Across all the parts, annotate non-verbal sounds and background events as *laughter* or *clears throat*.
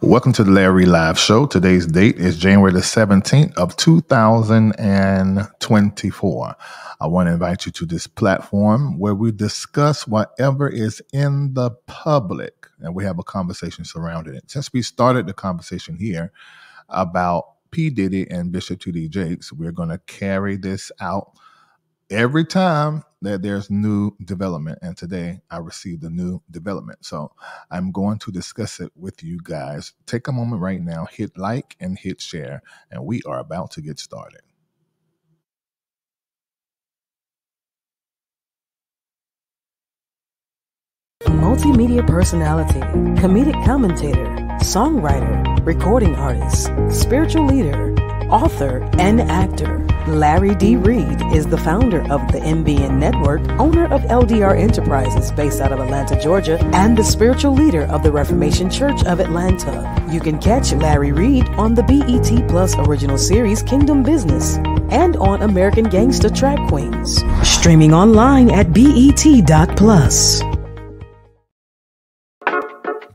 Welcome to the Larry Live Show. Today's date is January the 17th of 2024. I want to invite you to this platform where we discuss whatever is in the public and we have a conversation surrounding it. Since we started the conversation here about P. Diddy and Bishop TD Jakes, we're going to carry this out every time that there's new development. And today I received a new development. So I'm going to discuss it with you guys. Take a moment right now, hit like and hit share, and we are about to get started. Multimedia personality, comedic commentator, songwriter, recording artist, spiritual leader, author, and actor. Larry D. Reid is the founder of the MBN Network, owner of LDR Enterprises based out of Atlanta, Georgia, and the spiritual leader of the Reformation Church of Atlanta. You can catch Larry Reid on the BET Plus original series Kingdom Business and on American Gangster Trap Queens. Streaming online at BET.plus.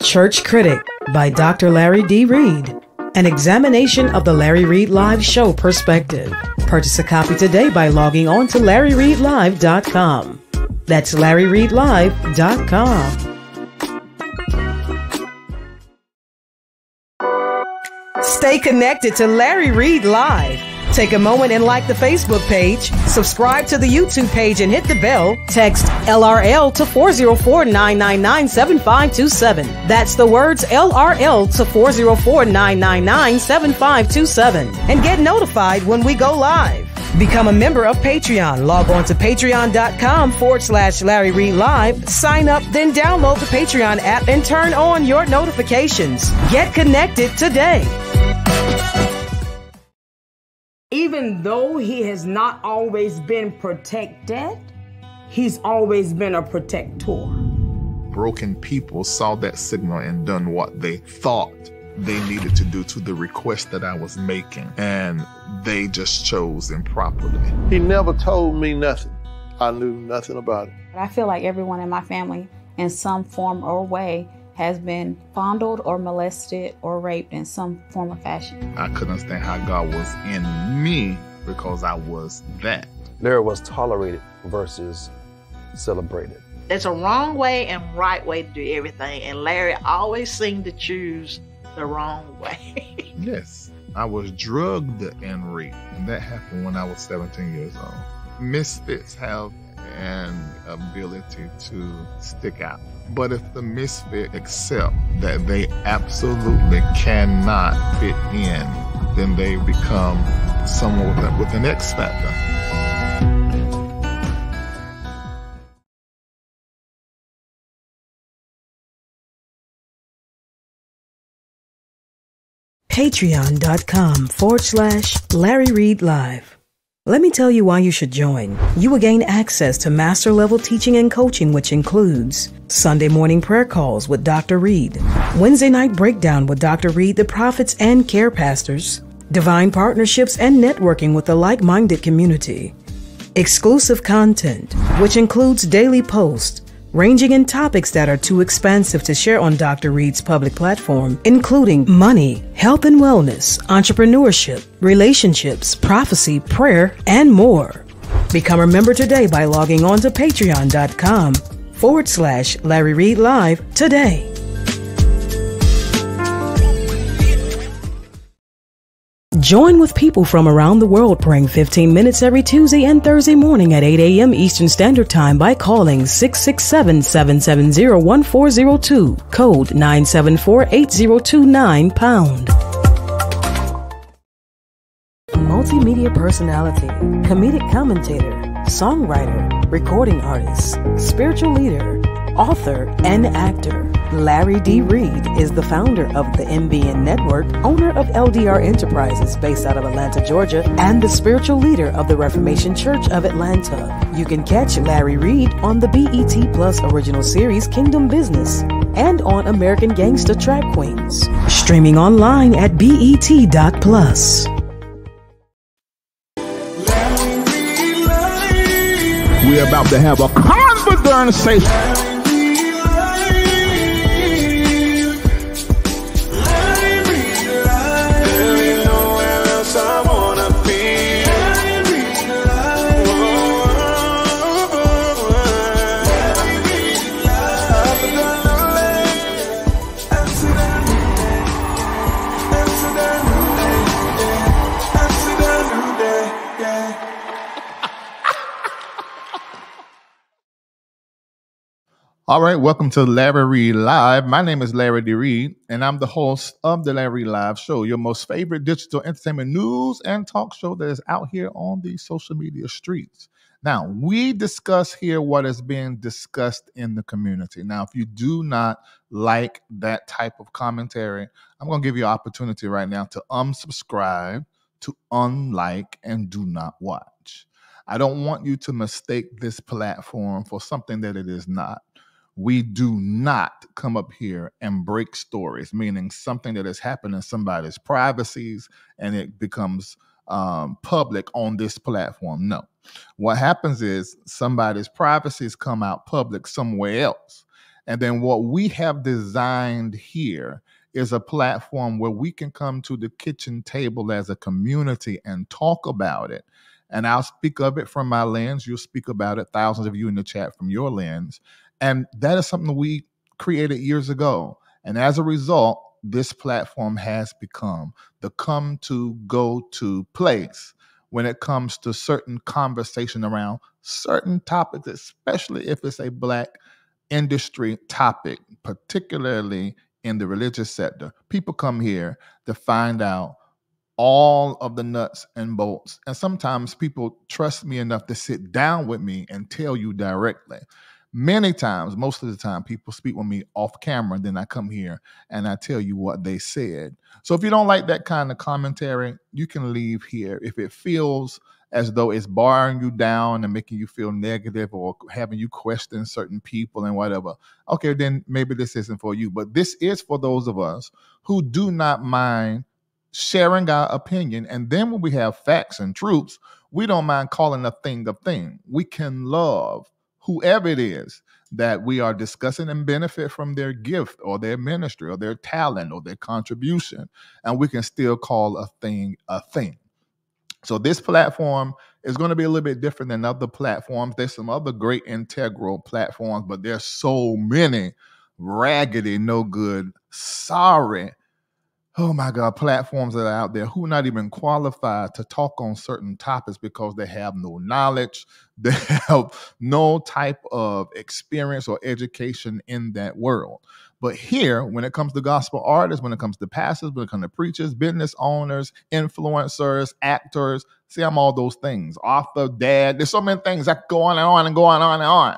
Church Critic by Dr. Larry D. Reid. An examination of the Larry Reid Live show perspective. Purchase a copy today by logging on to LarryReidLive.com. That's LarryReidLive.com. Stay connected to Larry Reid Live Take a moment and like the Facebook page, subscribe to the YouTube page, and hit the bell. Text LRL to 404 999 7527. That's the words LRL to 404 999 7527. And get notified when we go live. Become a member of Patreon. Log on to patreon.com forward slash Larry Reid Live. Sign up, then download the Patreon app and turn on your notifications. Get connected today even though he has not always been protected, he's always been a protector. Broken people saw that signal and done what they thought they needed to do to the request that I was making, and they just chose improperly. He never told me nothing. I knew nothing about it. I feel like everyone in my family, in some form or way, has been fondled or molested or raped in some form or fashion. I couldn't understand how God was in me because I was that. There was tolerated versus celebrated. There's a wrong way and right way to do everything, and Larry always seemed to choose the wrong way. *laughs* yes, I was drugged and raped, and that happened when I was 17 years old. Misfits have an ability to stick out. But if the misfit accept that they absolutely cannot fit in, then they become someone with, an X factor. Patreon.com forward slash Larry Reid Live. Let me tell you why you should join. You will gain access to master level teaching and coaching, which includes Sunday morning prayer calls with Dr. Reid, Wednesday night breakdown with Dr. Reid, the prophets and care pastors, divine partnerships and networking with a like minded community, exclusive content, which includes daily posts ranging in topics that are too expansive to share on Dr. Reid's public platform, including money, health and wellness, entrepreneurship, relationships, prophecy, prayer, and more. Become a member today by logging on to patreon.com forward slash Larry Reid Live today. Join with people from around the world praying 15 minutes every Tuesday and Thursday morning at 8 a.m. Eastern Standard Time by calling 667 770 1402, code 974 8029 pound. Multimedia personality, comedic commentator, songwriter, recording artist, spiritual leader, author, and actor. Larry D. Reid is the founder of the MBN Network, owner of LDR Enterprises based out of Atlanta, Georgia, and the spiritual leader of the Reformation Church of Atlanta. You can catch Larry Reid on the BET Plus original series Kingdom Business and on American Gangster Trap Queens. Streaming online at BET.plus. We're about to have a conversation. All right, welcome to Larry Reid Live. My name is Larry D. Reid, and I'm the host of the Larry Live Show, your most favorite digital entertainment news and talk show that is out here on the social media streets. Now, we discuss here what is being discussed in the community. Now, if you do not like that type of commentary, I'm going to give you an opportunity right now to unsubscribe, to unlike, and do not watch. I don't want you to mistake this platform for something that it is not we do not come up here and break stories, meaning something that has happened in somebody's privacies and it becomes um, public on this platform. No. What happens is somebody's privacies come out public somewhere else. And then what we have designed here is a platform where we can come to the kitchen table as a community and talk about it and I'll speak of it from my lens. You'll speak about it, thousands of you in the chat from your lens. And that is something we created years ago. And as a result, this platform has become the come to go to place when it comes to certain conversation around certain topics, especially if it's a black industry topic, particularly in the religious sector. People come here to find out all of the nuts and bolts. And sometimes people trust me enough to sit down with me and tell you directly many times, most of the time, people speak with me off camera, then I come here and I tell you what they said. So if you don't like that kind of commentary, you can leave here. If it feels as though it's barring you down and making you feel negative or having you question certain people and whatever, okay, then maybe this isn't for you. But this is for those of us who do not mind sharing our opinion. And then when we have facts and truths, we don't mind calling a thing a thing. We can love whoever it is that we are discussing and benefit from their gift or their ministry or their talent or their contribution. And we can still call a thing a thing. So this platform is going to be a little bit different than other platforms. There's some other great integral platforms, but there's so many raggedy, no good, sorry oh my God, platforms that are out there who are not even qualified to talk on certain topics because they have no knowledge, *laughs* they have no type of experience or education in that world. But here, when it comes to gospel artists, when it comes to pastors, when it comes to preachers, business owners, influencers, actors, see, I'm all those things. Author, dad, there's so many things that go on and on and go on and on and on.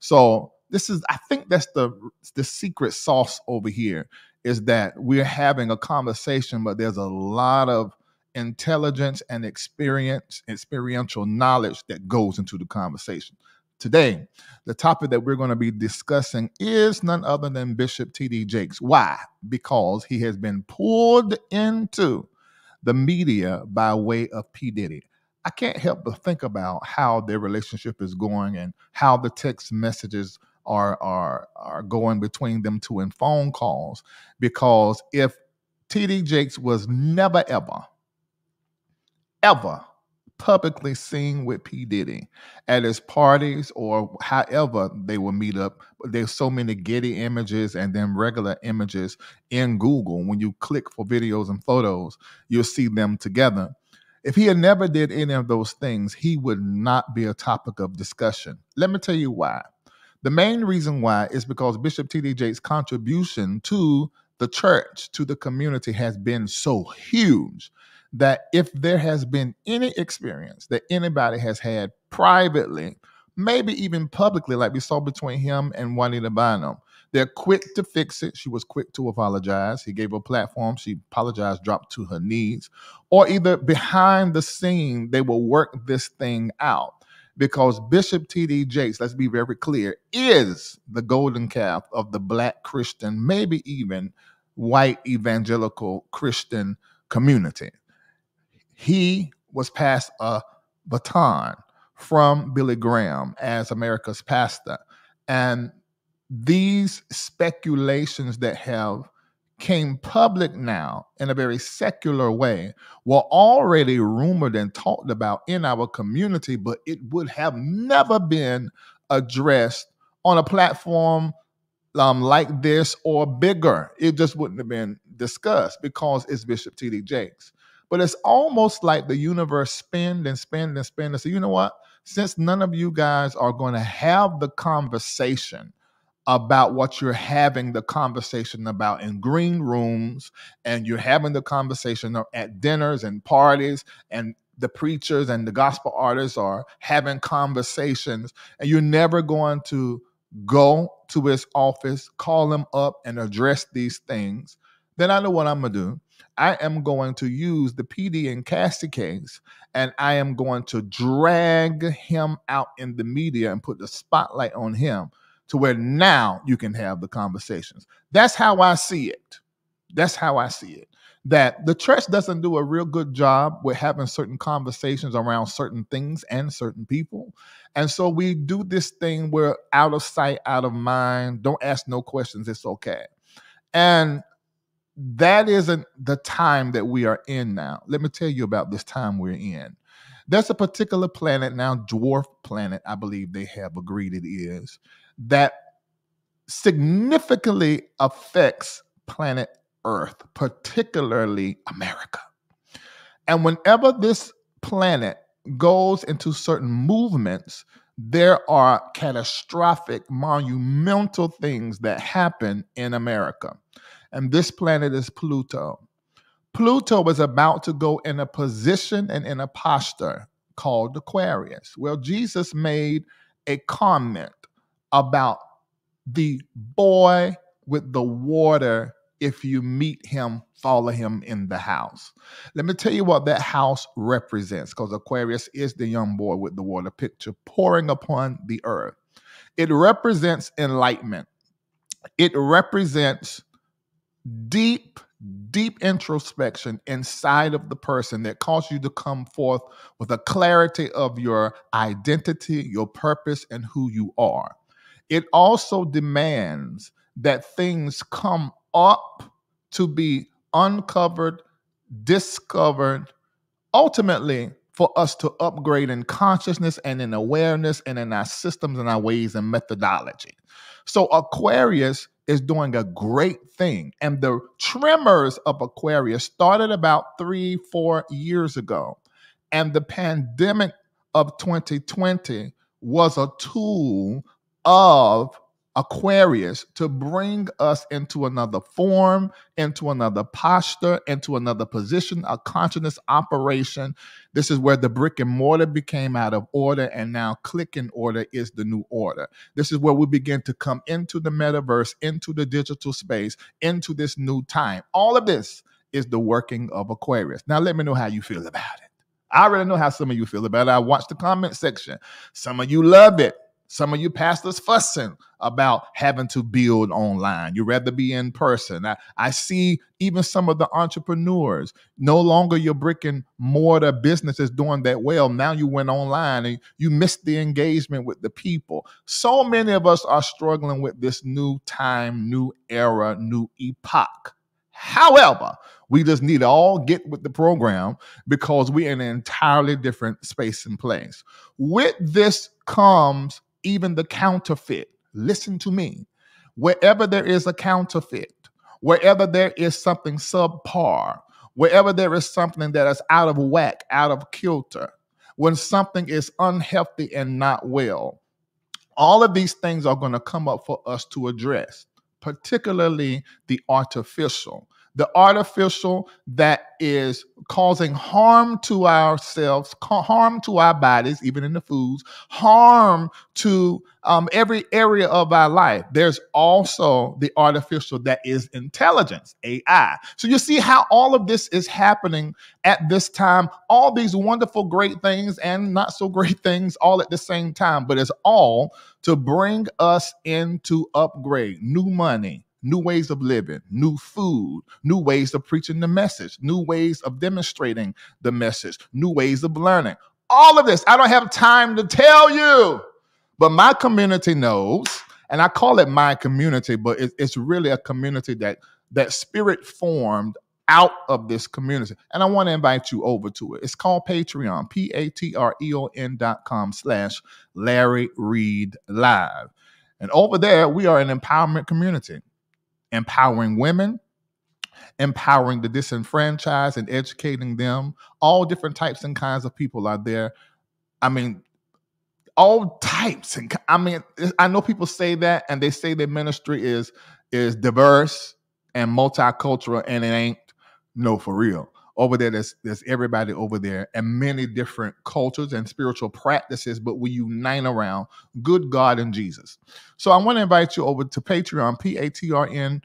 So this is, I think that's the the secret sauce over here is that we're having a conversation, but there's a lot of intelligence and experience, experiential knowledge that goes into the conversation. Today, the topic that we're going to be discussing is none other than Bishop T.D. Jakes. Why? Because he has been pulled into the media by way of P. Diddy. I can't help but think about how their relationship is going and how the text messages are are are going between them two in phone calls because if TD Jakes was never ever ever publicly seen with P Diddy at his parties or however they will meet up. There's so many Getty images and then regular images in Google. When you click for videos and photos, you'll see them together. If he had never did any of those things, he would not be a topic of discussion. Let me tell you why. The main reason why is because Bishop T.D. Jakes' contribution to the church, to the community, has been so huge that if there has been any experience that anybody has had privately, maybe even publicly, like we saw between him and Juanita Bynum, they're quick to fix it. She was quick to apologize. He gave her a platform. She apologized, dropped to her knees. Or either behind the scene, they will work this thing out because Bishop T.D. Jakes, let's be very clear, is the golden calf of the black Christian, maybe even white evangelical Christian community. He was passed a baton from Billy Graham as America's pastor. And these speculations that have came public now in a very secular way were already rumored and talked about in our community, but it would have never been addressed on a platform um, like this or bigger. It just wouldn't have been discussed because it's Bishop T.D. Jakes. But it's almost like the universe spend and spend and spend and say, you know what? Since none of you guys are going to have the conversation about what you're having the conversation about in green rooms and you're having the conversation at dinners and parties and the preachers and the gospel artists are having conversations and you're never going to go to his office call him up and address these things then i know what i'm going to do. I am going to use the pd and cassie case and i am going to drag him out in the media and put the spotlight on him to where now you can have the conversations. That's how I see it. That's how I see it. That the church doesn't do a real good job with having certain conversations around certain things and certain people. And so we do this thing where out of sight, out of mind, don't ask no questions, it's okay. And that isn't the time that we are in now. Let me tell you about this time we're in. There's a particular planet now, dwarf planet, I believe they have agreed it is, that significantly affects planet Earth, particularly America. And whenever this planet goes into certain movements, there are catastrophic, monumental things that happen in America. And this planet is Pluto. Pluto is about to go in a position and in a posture called Aquarius. Well, Jesus made a comment about the boy with the water if you meet him, follow him in the house. Let me tell you what that house represents, because Aquarius is the young boy with the water picture pouring upon the earth. It represents enlightenment, it represents deep, deep introspection inside of the person that causes you to come forth with a clarity of your identity, your purpose, and who you are it also demands that things come up to be uncovered, discovered, ultimately for us to upgrade in consciousness and in awareness and in our systems and our ways and methodology. So Aquarius is doing a great thing. And the tremors of Aquarius started about three, four years ago. And the pandemic of 2020 was a tool of Aquarius to bring us into another form, into another posture, into another position, a consciousness operation. This is where the brick and mortar became out of order, and now click and order is the new order. This is where we begin to come into the metaverse, into the digital space, into this new time. All of this is the working of Aquarius. Now, let me know how you feel about it. I already know how some of you feel about it. I watched the comment section. Some of you love it. Some of you pastors fussing about having to build online. You'd rather be in person. I, I see even some of the entrepreneurs, no longer your brick and mortar business is doing that well. Now you went online and you missed the engagement with the people. So many of us are struggling with this new time, new era, new epoch. However, we just need to all get with the program because we're in an entirely different space and place. With this comes even the counterfeit. Listen to me. Wherever there is a counterfeit, wherever there is something subpar, wherever there is something that is out of whack, out of kilter, when something is unhealthy and not well, all of these things are going to come up for us to address, particularly the artificial the artificial that is causing harm to ourselves, harm to our bodies, even in the foods, harm to um, every area of our life. There's also the artificial that is intelligence, AI. So you see how all of this is happening at this time, all these wonderful, great things and not so great *laughs* things all at the same time, but it's all to bring us into upgrade, new money new ways of living, new food, new ways of preaching the message, new ways of demonstrating the message, new ways of learning. All of this, I don't have time to tell you, but my community knows, and I call it my community, but it's really a community that that spirit formed out of this community. And I want to invite you over to it. It's called Patreon, P-A-T-R-E-O-N dot com slash Larry Reid Live. And over there, we are an empowerment community empowering women, empowering the disenfranchised and educating them. All different types and kinds of people are there. I mean, all types and I mean I know people say that and they say their ministry is is diverse and multicultural and it ain't no for real. Over there there's there's everybody over there and many different cultures and spiritual practices but we unite around good God and Jesus. So I want to invite you over to Patreon P A T R N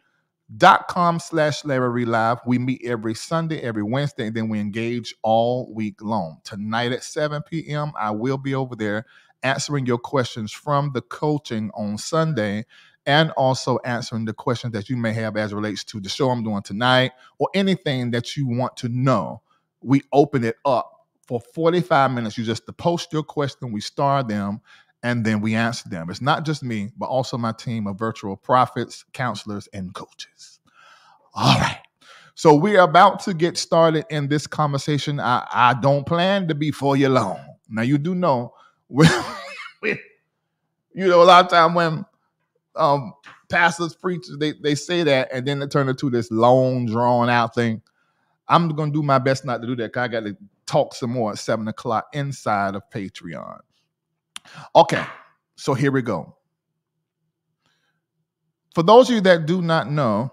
dot com slash Larry Live. We meet every Sunday, every Wednesday, and then we engage all week long. Tonight at 7 p.m., I will be over there answering your questions from the coaching on Sunday and also answering the questions that you may have as relates to the show I'm doing tonight or anything that you want to know. We open it up for 45 minutes. You just post your question, we star them, and then we answer them. It's not just me, but also my team of virtual prophets, counselors, and coaches. All right. So we are about to get started in this conversation. I, I don't plan to be for you long. Now you do know *laughs* when you know a lot of time when um pastors, preachers, they, they say that and then they turn it into this long, drawn out thing. I'm gonna do my best not to do that because I got to talk some more at seven o'clock inside of Patreon. Okay, so here we go. For those of you that do not know,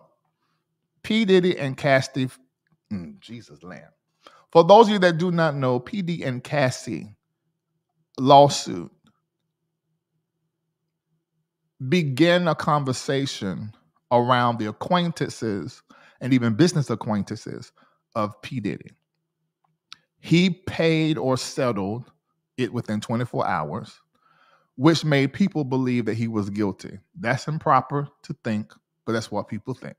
P. Diddy and Cassie, mm, Jesus Lamb. For those of you that do not know, P. D. and Cassie lawsuit began a conversation around the acquaintances and even business acquaintances of P. Diddy. He paid or settled it within 24 hours which made people believe that he was guilty. That's improper to think, but that's what people think.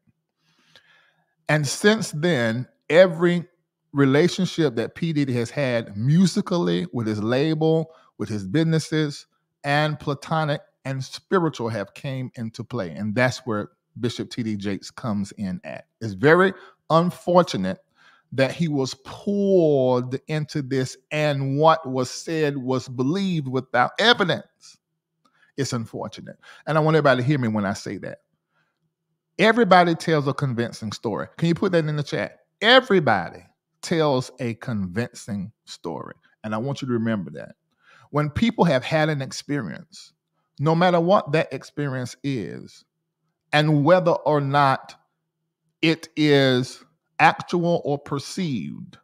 And since then, every relationship that P. Diddy has had musically with his label, with his businesses, and platonic and spiritual have came into play. And that's where Bishop T.D. Jakes comes in at. It's very unfortunate that he was pulled into this and what was said was believed without evidence. It's unfortunate. And I want everybody to hear me when I say that. Everybody tells a convincing story. Can you put that in the chat? Everybody tells a convincing story. And I want you to remember that. When people have had an experience, no matter what that experience is, and whether or not it is actual or perceived,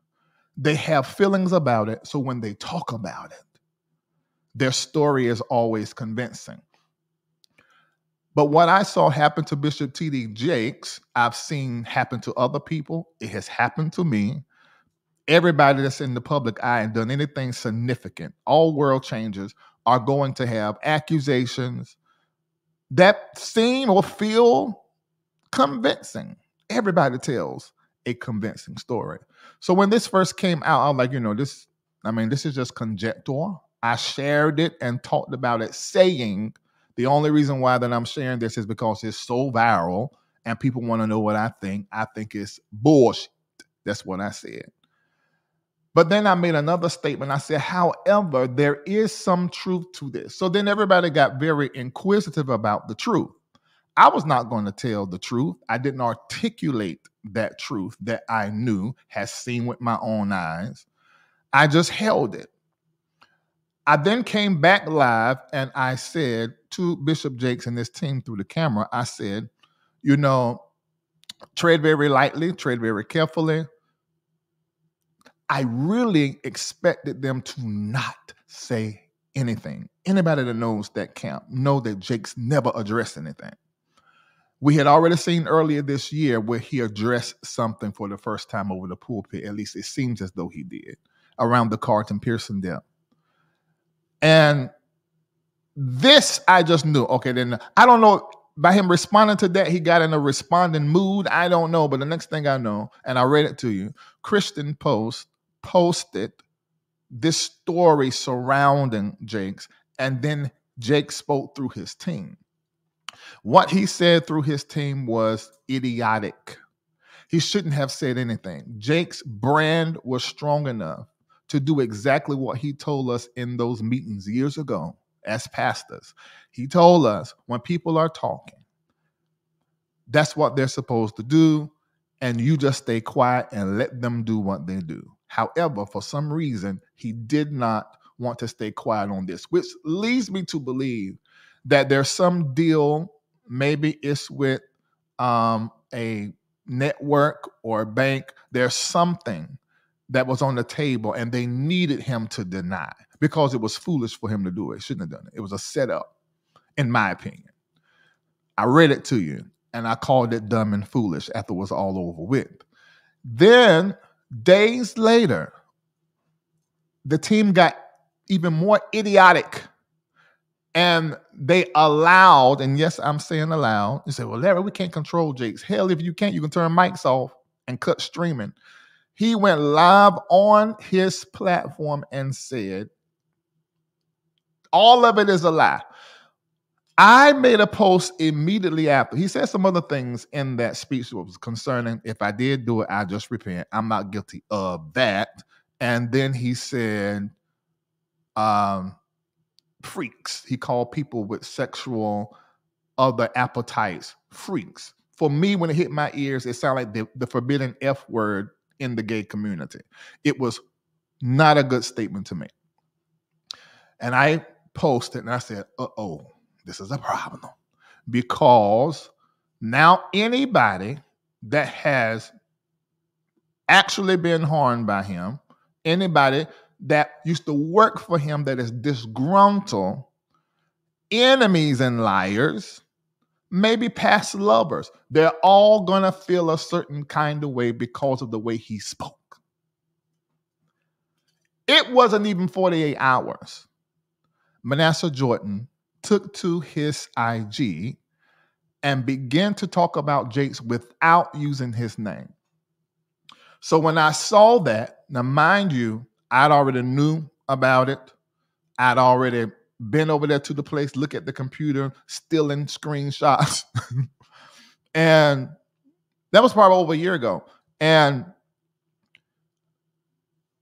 they have feelings about it. So when they talk about it, their story is always convincing. But what I saw happen to Bishop T.D. Jakes, I've seen happen to other people. It has happened to me. Everybody that's in the public eye and done anything significant, all world changers are going to have accusations that seem or feel convincing. Everybody tells a convincing story. So when this first came out, I'm like, you know, this, I mean, this is just conjecture. I shared it and talked about it, saying the only reason why that I'm sharing this is because it's so viral and people want to know what I think. I think it's bullshit. That's what I said. But then I made another statement. I said, however, there is some truth to this. So then everybody got very inquisitive about the truth. I was not going to tell the truth. I didn't articulate that truth that I knew, has seen with my own eyes. I just held it. I then came back live and I said to Bishop Jakes and his team through the camera, I said, you know, tread very lightly, tread very carefully. I really expected them to not say anything. Anybody that knows that camp know that Jakes never addressed anything. We had already seen earlier this year where he addressed something for the first time over the pulpit. At least it seems as though he did around the Carlton Pearson death. And this I just knew. Okay, then I don't know by him responding to that, he got in a responding mood. I don't know, but the next thing I know, and I read it to you, Christian Post posted this story surrounding Jakes, and then Jake spoke through his team. What he said through his team was idiotic. He shouldn't have said anything. Jake's brand was strong enough to do exactly what he told us in those meetings years ago as pastors. He told us when people are talking, that's what they're supposed to do, and you just stay quiet and let them do what they do. However, for some reason, he did not want to stay quiet on this, which leads me to believe that there's some deal, maybe it's with um, a network or a bank, there's something that was on the table and they needed him to deny because it was foolish for him to do it. Shouldn't have done it. It was a setup, in my opinion. I read it to you and I called it dumb and foolish after it was all over with. Then, days later, the team got even more idiotic and they allowed, and yes, I'm saying allowed. You say, well, Larry, we can't control Jakes. Hell, if you can't, you can turn mics off and cut streaming. He went live on his platform and said, all of it is a lie. I made a post immediately after. He said some other things in that speech that was concerning if I did do it, I just repent. I'm not guilty of that. And then he said, um, freaks. He called people with sexual other appetites freaks. For me, when it hit my ears, it sounded like the, the forbidden F word in the gay community. It was not a good statement to me. And I posted and I said, uh oh, this is a problem. Because now anybody that has actually been harmed by him, anybody that used to work for him that is disgruntled, enemies and liars, maybe past lovers, they're all going to feel a certain kind of way because of the way he spoke. It wasn't even 48 hours. Manasseh Jordan took to his IG and began to talk about Jakes without using his name. So when I saw that, now mind you, I'd already knew about it. I'd already been over there to the place, look at the computer, stealing screenshots. *laughs* and that was probably over a year ago. And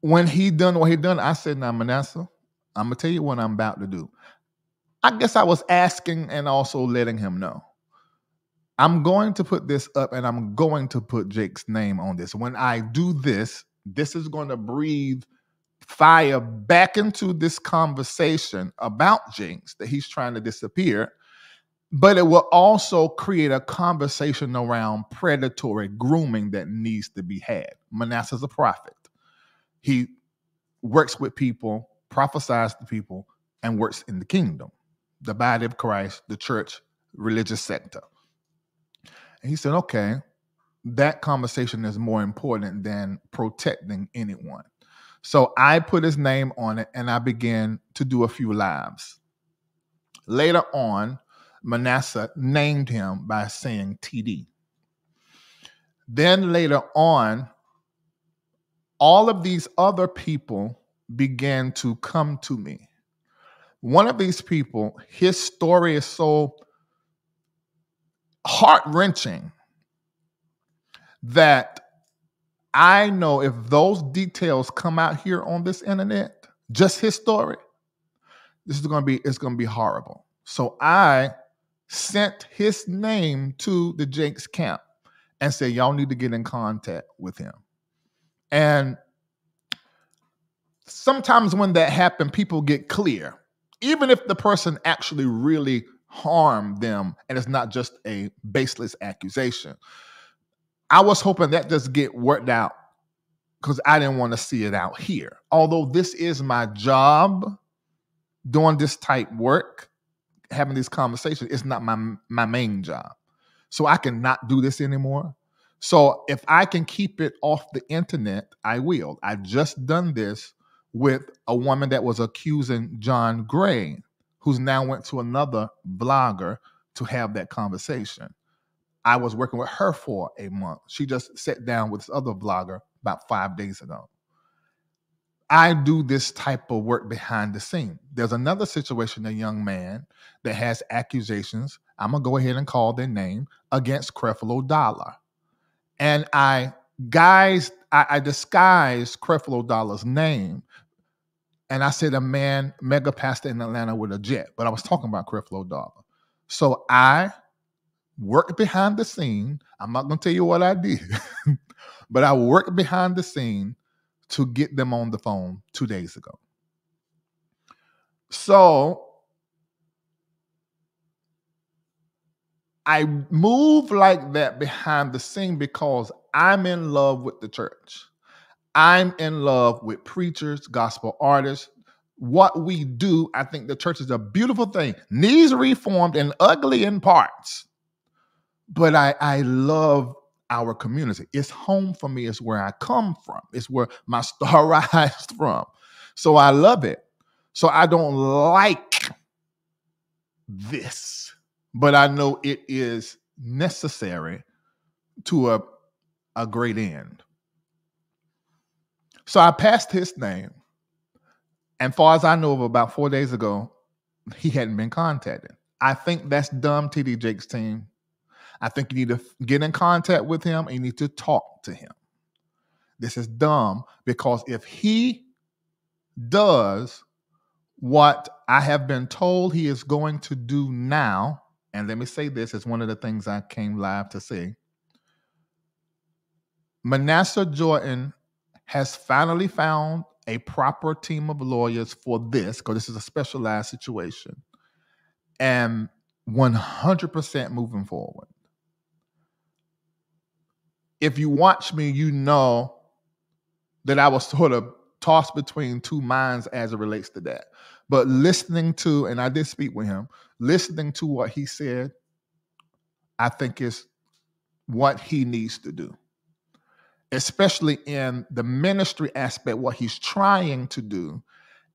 when he done what he done, I said, now Manasseh, I'm gonna tell you what I'm about to do. I guess I was asking and also letting him know. I'm going to put this up and I'm going to put Jake's name on this. When I do this, this is going to breathe fire back into this conversation about Jakes that he's trying to disappear, but it will also create a conversation around predatory grooming that needs to be had. Manasseh's a prophet. He works with people, prophesies to people, and works in the kingdom, the body of Christ, the church, religious sector. And he said, okay, that conversation is more important than protecting anyone. So I put his name on it and I began to do a few lives. Later on, Manasseh named him by saying TD. Then later on, all of these other people began to come to me. One of these people, his story is so heart wrenching that I know if those details come out here on this internet, just his story, this is going to be it's to be horrible. So I sent his name to the Jakes camp and said, y'all need to get in contact with him. And sometimes when that happens, people get clear, even if the person actually really harmed them and it's not just a baseless accusation. I was hoping that just get worked out because I didn't want to see it out here. Although this is my job, doing this type work, having these conversations, it's not my my main job. So I cannot do this anymore. So if I can keep it off the internet, I will. I've just done this with a woman that was accusing John Gray, who's now went to another blogger to have that conversation. I was working with her for a month. She just sat down with this other blogger about five days ago. I do this type of work behind the scene. There's another situation, a young man that has accusations. I'm gonna go ahead and call their name against Creflo Dollar. And I guys, I, I disguised Creflo Dollar's name. And I said a man, mega pastor in Atlanta with a jet, but I was talking about Creflo Dollar. So I worked behind the scene. I'm not going to tell you what I did, *laughs* but I worked behind the scene to get them on the phone two days ago. So I move like that behind the scene because I'm in love with the church. I'm in love with preachers, gospel artists. What we do, I think the church is a beautiful thing. Needs reformed and ugly in parts. But I, I love our community. It's home for me. It's where I come from. It's where my star *laughs* rises from. So I love it. So I don't like this but I know it is necessary to a, a great end. So I passed his name. And far as I know of about four days ago, he hadn't been contacted. I think that's dumb, TD Jakes team. I think you need to get in contact with him and you need to talk to him. This is dumb because if he does what I have been told he is going to do now, and let me say this is one of the things I came live to say. Manasseh Jordan has finally found a proper team of lawyers for this, because this is a specialized situation, and 100% moving forward. If you watch me, you know that I was sort of tossed between two minds as it relates to that. But listening to, and I did speak with him, listening to what he said, I think is what he needs to do, especially in the ministry aspect. What he's trying to do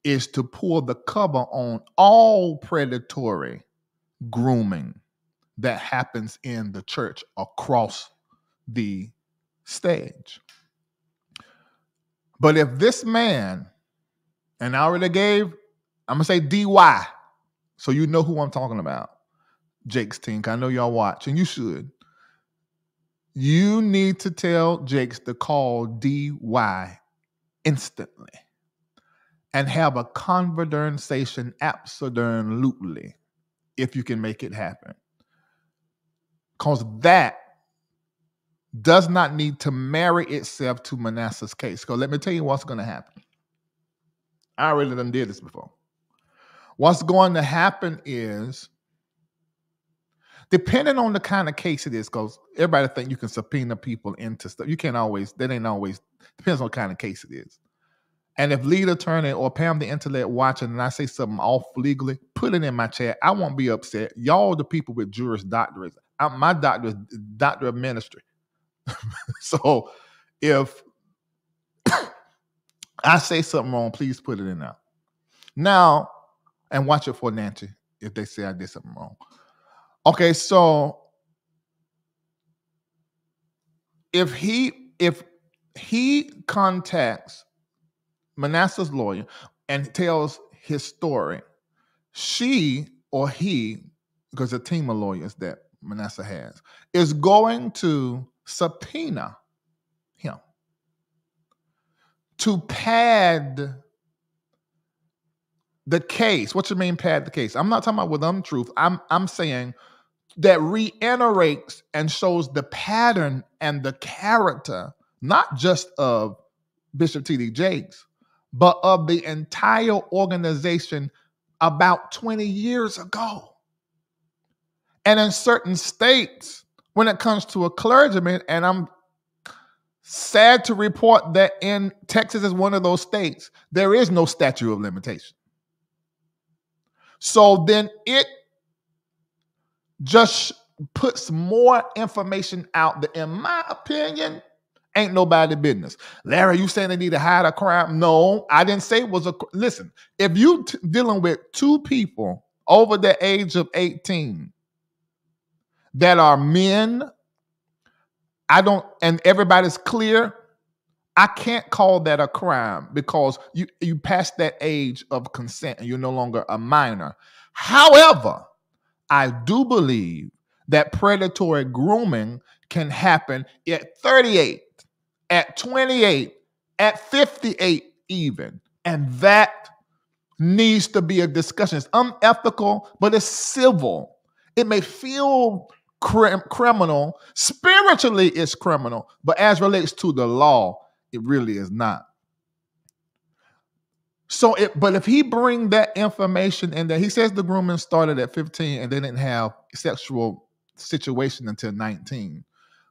is to pull the cover on all predatory grooming that happens in the church across the stage. But if this man, and I already gave, I'm gonna say DY, so you know who I'm talking about, Jake's team. I know y'all watch, and you should. You need to tell Jakes to call DY instantly and have a conversation absolutely if you can make it happen. Because that does not need to marry itself to Manasseh's case. Because let me tell you what's going to happen. I already done did this before. What's going to happen is, depending on the kind of case it is, because everybody think you can subpoena people into stuff. You can't always. That ain't always. Depends on kind of case it is. And if lead attorney or Pam the intellect watching and I say something off legally, put it in my chat. I won't be upset. Y'all the people with juris doctorates. I, my doctor is doctor of ministry. *laughs* so if *coughs* I say something wrong, please put it in there. Now, and watch it for Nancy if they say I did something wrong. Okay, so if he if he contacts Manasseh's lawyer and tells his story, she or he, because a team of lawyers that Manasseh has, is going to subpoena him to pad the case. What you mean pad the case? I'm not talking about with untruth. I'm I'm saying that reiterates and shows the pattern and the character, not just of Bishop T.D. Jakes, but of the entire organization about 20 years ago. And in certain states, when it comes to a clergyman, and I'm sad to report that in Texas is one of those states, there is no statute of limitation. So then it just puts more information out that, in my opinion, ain't nobody business. Larry, you saying they need to hide a crime? No, I didn't say it was a. Listen, if you t- dealing with two people over the age of 18 that are men. I don't, and everybody's clear. I can't call that a crime because you you passed that age of consent and you're no longer a minor. However, I do believe that predatory grooming can happen at 38, at 28, at 58 even. And that needs to be a discussion. It's unethical, but it's civil. It may feel crim- criminal. Spiritually, it's criminal, but as relates to the law, it really is not. So it, but if he bring that information in there, he says the grooming started at 15 and they didn't have sexual situation until 19.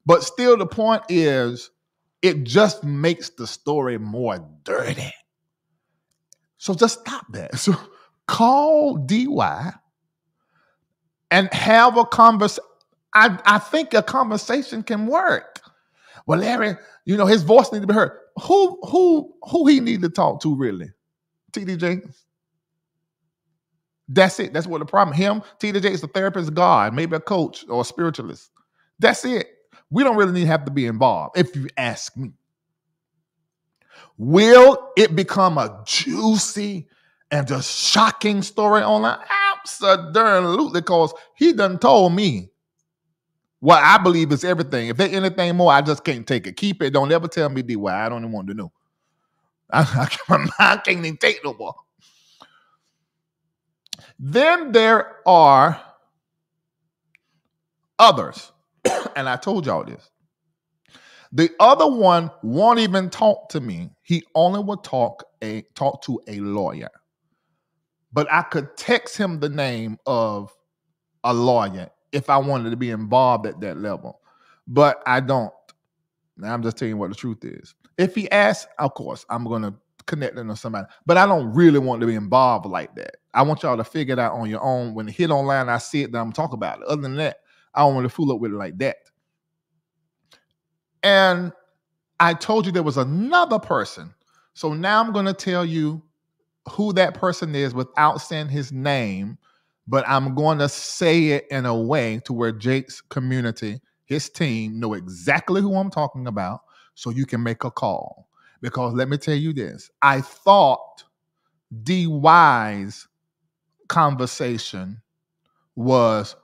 But still, the point is, it just makes the story more dirty. So just stop that. So call DY and have a conversation. I, I think a conversation can work. Well, Larry, you know, his voice needs to be heard. Who who who he need to talk to really? TD Jakes. That's it. That's what the problem. Him, TD Jakes, a therapist, God, maybe a coach or a spiritualist. That's it. We don't really need to have to be involved, if you ask me. Will it become a juicy and just shocking story online? Absolutely, because he done told me what I believe is everything. If there's anything more, I just can't take it. Keep it. Don't ever tell me DY. I don't even want to know. I, *laughs* I, can't even take no more. Then there are others, *coughs* and I told y'all this. The other one won't even talk to me. He only will talk a talk to a lawyer. But I could text him the name of a lawyer if I wanted to be involved at that level. But I don't. Now I'm just telling you what the truth is. If he asks, of course, I'm gonna connect him to somebody. But I don't really want to be involved like that. I want y'all to figure it out on your own. When it hit online, I see it, then I'm talk about it. Other than that, I don't want to fool up with it like that. And I told you there was another person. So now I'm gonna tell you who that person is without saying his name, but I'm going to say it in a way to where Jake's community, his team, know exactly who I'm talking about, so you can make a call. Because let me tell you this I thought DY's conversation was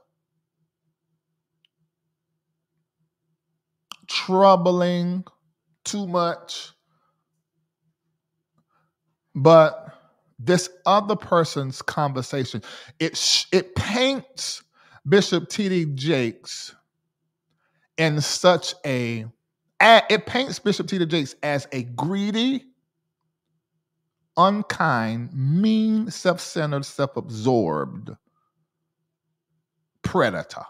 troubling, too much. But this other person's conversation, it, sh- it paints Bishop T.D. Jakes in such a it paints Bishop T.D. Jakes as a greedy, unkind, mean, self centered, self absorbed predator.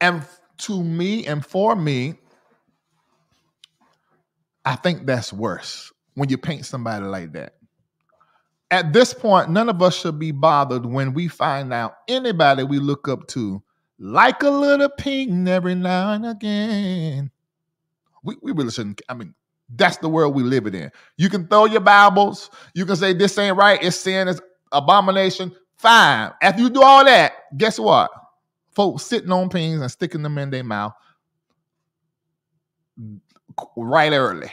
And to me and for me, I think that's worse when you paint somebody like that. At this point, none of us should be bothered when we find out anybody we look up to like a little ping every now and again. We, we really shouldn't. I mean, that's the world we live in. You can throw your Bibles. You can say this ain't right. It's sin. It's abomination. Fine. After you do all that, guess what? Folks sitting on pings and sticking them in their mouth right early.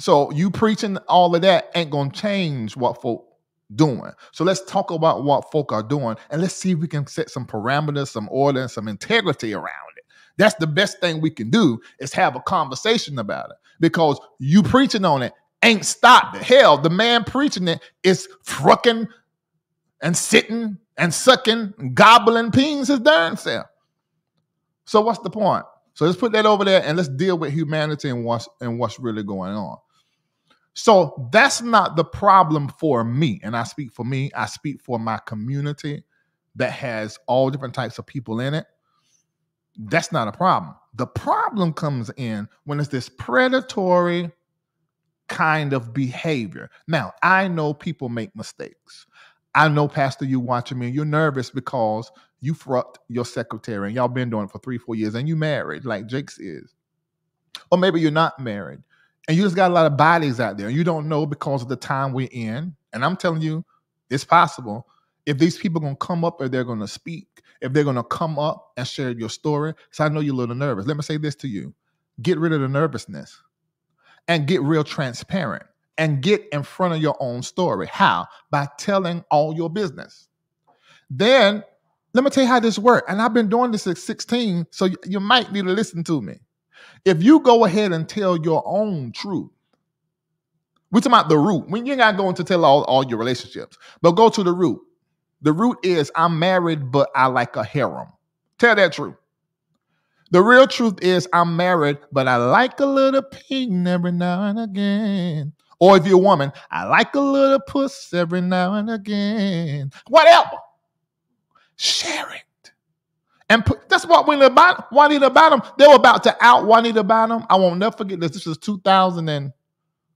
So you preaching all of that ain't gonna change what folk doing. So let's talk about what folk are doing and let's see if we can set some parameters, some order, and some integrity around it. That's the best thing we can do is have a conversation about it because you preaching on it ain't stopped. Hell, the man preaching it is frucking and sitting and sucking and gobbling peens his darn self. So what's the point? So let's put that over there and let's deal with humanity and what's and what's really going on. So that's not the problem for me. And I speak for me, I speak for my community that has all different types of people in it. That's not a problem. The problem comes in when it's this predatory kind of behavior. Now, I know people make mistakes. I know, Pastor, you watching me, and you're nervous because you frucked your secretary and y'all been doing it for three, four years and you married like Jakes is. Or maybe you're not married and you just got a lot of bodies out there you don't know because of the time we're in. And i'm telling you it's possible. If these people are going to come up or they're going to speak if they're going to come up and share your story so i know you're a little nervous. Let me say this to you. Get rid of the nervousness and get real transparent and get in front of your own story. How? By telling all your business. Then let me tell you how this works. And i've been doing this at 16 so you, you might need to listen to me if you go ahead and tell your own truth, we're talking about the root. When you're not going to tell all, all your relationships, but go to the root. The root is I'm married, but I like a harem. Tell that truth. The real truth is I'm married, but I like a little ping every now and again. Or if you're a woman, I like a little puss every now and again. Whatever. Share it. And put, that's what Juanita Bynum, Juanita Bynum, they were about to out Juanita Bynum. I won't never forget this. This was 2000 and,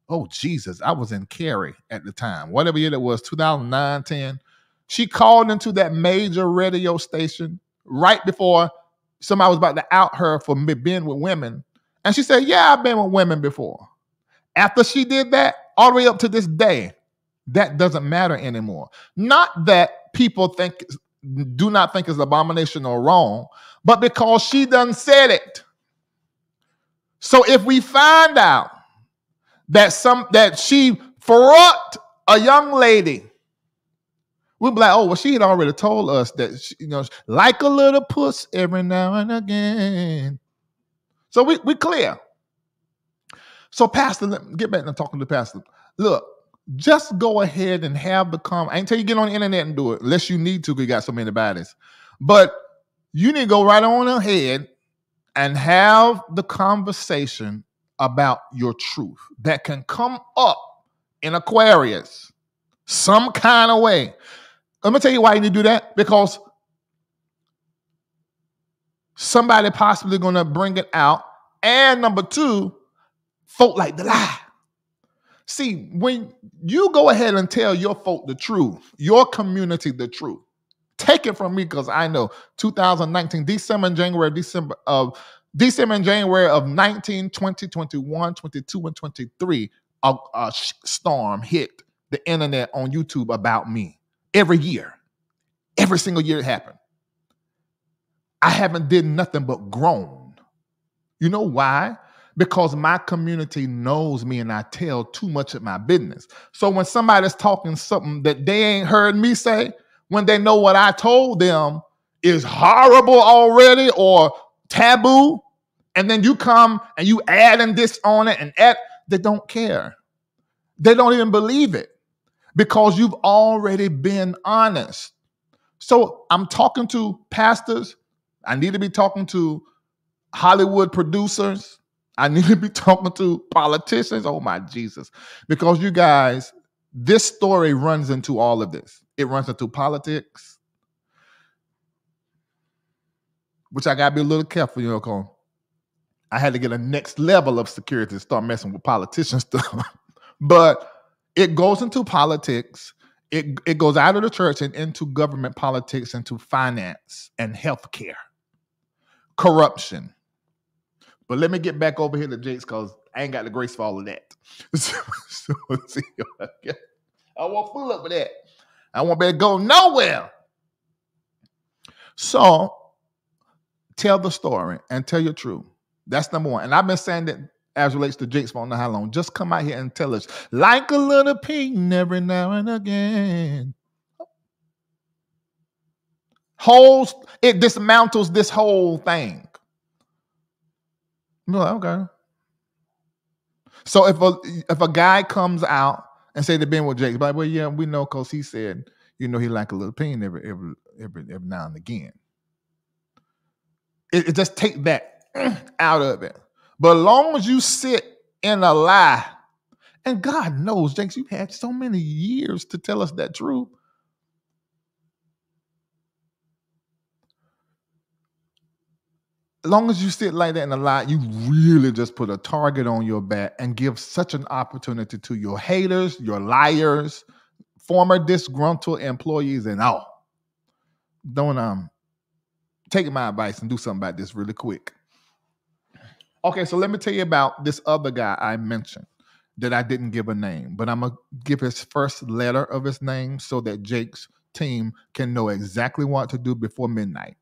oh, Jesus, I was in Cary at the time. Whatever year it was, 2009, 10. She called into that major radio station right before somebody was about to out her for being with women. And she said, Yeah, I've been with women before. After she did that, all the way up to this day, that doesn't matter anymore. Not that people think do not think is abomination or wrong, but because she done said it. So if we find out that some that she forgot a young lady, we'll be like, oh, well, she had already told us that she, you know, like a little puss every now and again. So we we clear. So, Pastor, get back to talking to Pastor. Look, just go ahead and have the com. I ain't tell you get on the internet and do it unless you need to because you got so many bodies. But you need to go right on ahead and have the conversation about your truth that can come up in Aquarius some kind of way. Let me tell you why you need to do that because somebody possibly going to bring it out. And number two, folk like the lie. See, when you go ahead and tell your folk the truth, your community the truth, take it from me because I know 2019, December and January, December of December and January of 19, 20, 21, 22, and 23, a, a storm hit the internet on YouTube about me every year. Every single year it happened. I haven't did nothing but grown. You know why? Because my community knows me and I tell too much of my business. So when somebody's talking something that they ain't heard me say, when they know what I told them is horrible already or taboo, and then you come and you adding this on it and add, they don't care. They don't even believe it because you've already been honest. So I'm talking to pastors. I need to be talking to Hollywood producers. I need to be talking to politicians. Oh my Jesus. Because you guys, this story runs into all of this. It runs into politics, which I gotta be a little careful, you know, because I had to get a next level of security to start messing with politician *laughs* stuff. but it goes into politics. It, it goes out of the church and into government politics, into finance and healthcare, corruption, but let me get back over here to Jakes because I ain't got the grace for all of that. *laughs* so, so see, I won't fool up with that. I won't be go nowhere. So tell the story and tell your truth. That's number one. And I've been saying that as relates to Jakes know how long. Just come out here and tell us, like a little ping every now and again. Whole it dismantles this whole thing. Like, okay. So if a if a guy comes out and say they've been with Jake, like, well, yeah, we know because he said, you know, he like a little pain every every every every now and again. It, it just take that *clears throat* out of it. But as long as you sit in a lie, and God knows, Jakes, you've had so many years to tell us that truth. Long as you sit like that in a lot, you really just put a target on your back and give such an opportunity to your haters, your liars, former disgruntled employees, and all. Don't um take my advice and do something about this really quick. Okay, so let me tell you about this other guy I mentioned that I didn't give a name, but I'm gonna give his first letter of his name so that Jake's team can know exactly what to do before midnight.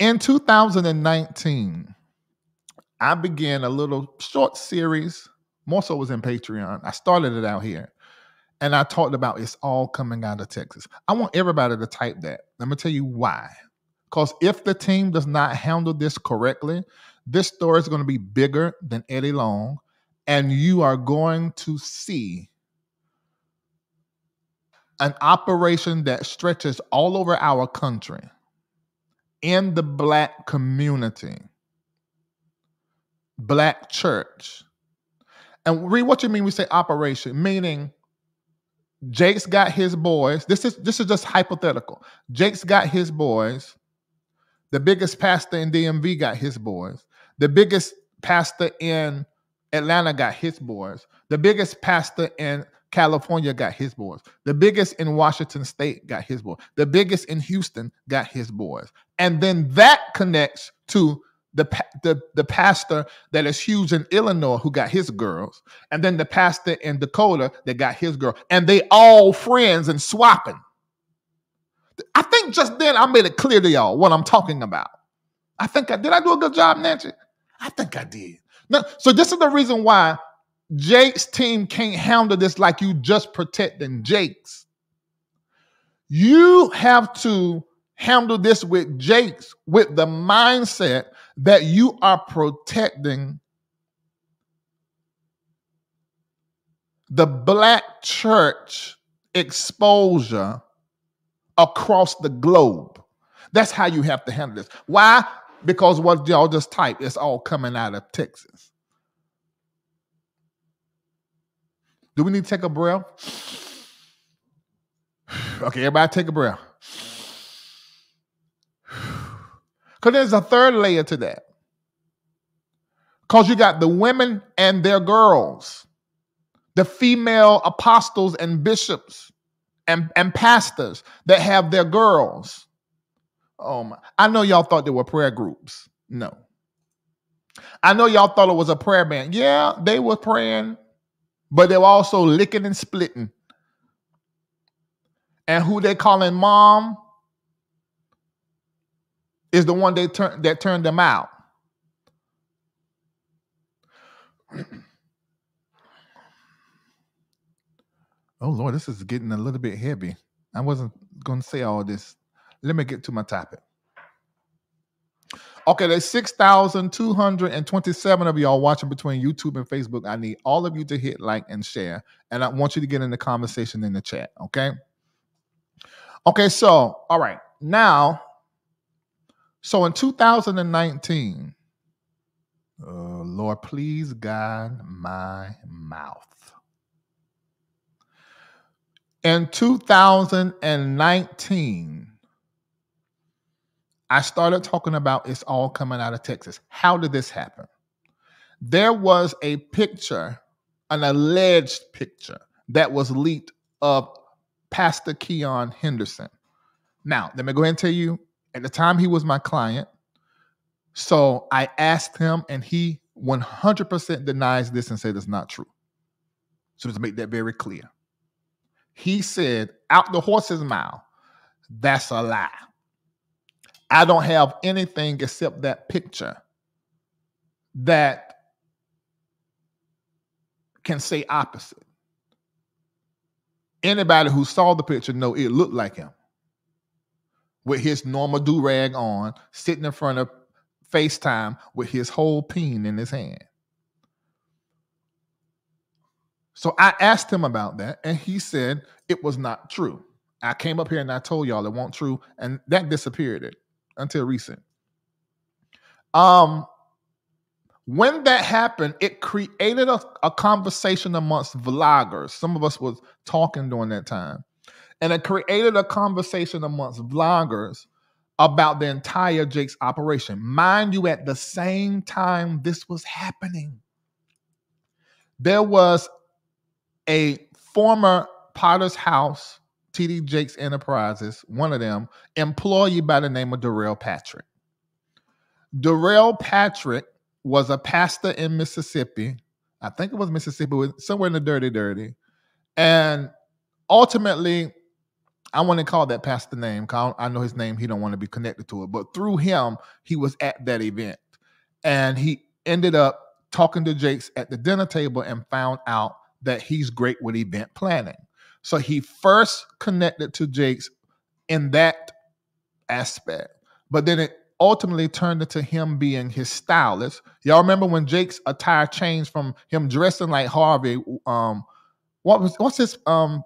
In 2019, I began a little short series, more so was in Patreon. I started it out here. And I talked about it's all coming out of Texas. I want everybody to type that. Let me tell you why. Because if the team does not handle this correctly, this story is going to be bigger than Eddie Long, and you are going to see an operation that stretches all over our country in the black community, black church. And read what you mean we say operation, meaning Jakes got his boys. This is this is just hypothetical. Jakes got his boys. The biggest pastor in DMV got his boys. The biggest pastor in Atlanta got his boys. The biggest pastor in California got his boys. The biggest in Washington State got his boys. The biggest in Houston got his boys. And then that connects to the, the, the pastor that is huge in Illinois who got his girls. And then the pastor in Dakota that got his girl. And they all friends and swapping. I think just then I made it clear to y'all what I'm talking about. I think I did. I do a good job, Nancy. I think I did. No, so this is the reason why Jake's team can't handle this like you just protecting Jakes. You have to handle this with Jakes with the mindset that you are protecting the black church exposure across the globe. That's how you have to handle this. Why? Because what y'all just typed, is all coming out of Texas. Do we need to take a breath? *sighs* Okay, everybody take a breath. *sighs* Because there's a third layer to that. Because you got the women and their girls, the female apostles and bishops and, and pastors that have their girls. Oh my. I know y'all thought they were prayer groups. No. I know y'all thought it was a prayer band. Yeah, they were praying, but they were also licking and splitting. And who they calling mom is the one they turn that turned them out. *clears throat* Oh Lord, this is getting a little bit heavy. I wasn't going to say all this. Let me get to my topic. Okay, there's 6,227 of y'all watching between YouTube and Facebook. I need all of you to hit like and share. And I want you to get in the conversation in the chat. Okay. Okay, so, all right. Now, so in 2019, uh, Lord, please guide my mouth. In 2019, I started talking about it's all coming out of Texas. How did this happen? There was a picture, an alleged picture, that was leaked of Pastor Keion Henderson. Now, let me go ahead and tell you at the time, he was my client. So I asked him, and he 100% denies this and said it's not true. So to make that very clear, he said out the horse's mouth, that's a lie. I don't have anything except that picture that can say opposite. Anybody who saw the picture know it looked like him with his normal do rag on, sitting in front of FaceTime with his whole peen in his hand. So I asked him about that, and he said it was not true. I came up here and I told y'all it wasn't true, and that disappeared it until recent. Um, when that happened, it created a, a conversation amongst vloggers. Some of us was talking during that time and it created a conversation amongst vloggers about the entire Jake's operation. Mind you, at the same time this was happening, there was a former Potter's House, TD Jakes Enterprises, one of them, employee by the name of Darrell Patrick. Darrell Patrick was a pastor in Mississippi. I think it was Mississippi, somewhere in the dirty, dirty. And ultimately, I want to call that pastor name. I know his name. He don't want to be connected to it, but through him, he was at that event, and he ended up talking to Jakes at the dinner table and found out that he's great with event planning. So he first connected to Jakes in that aspect, but then it ultimately turned into him being his stylist. Y'all remember when Jake's attire changed from him dressing like Harvey? Um, what was what's his um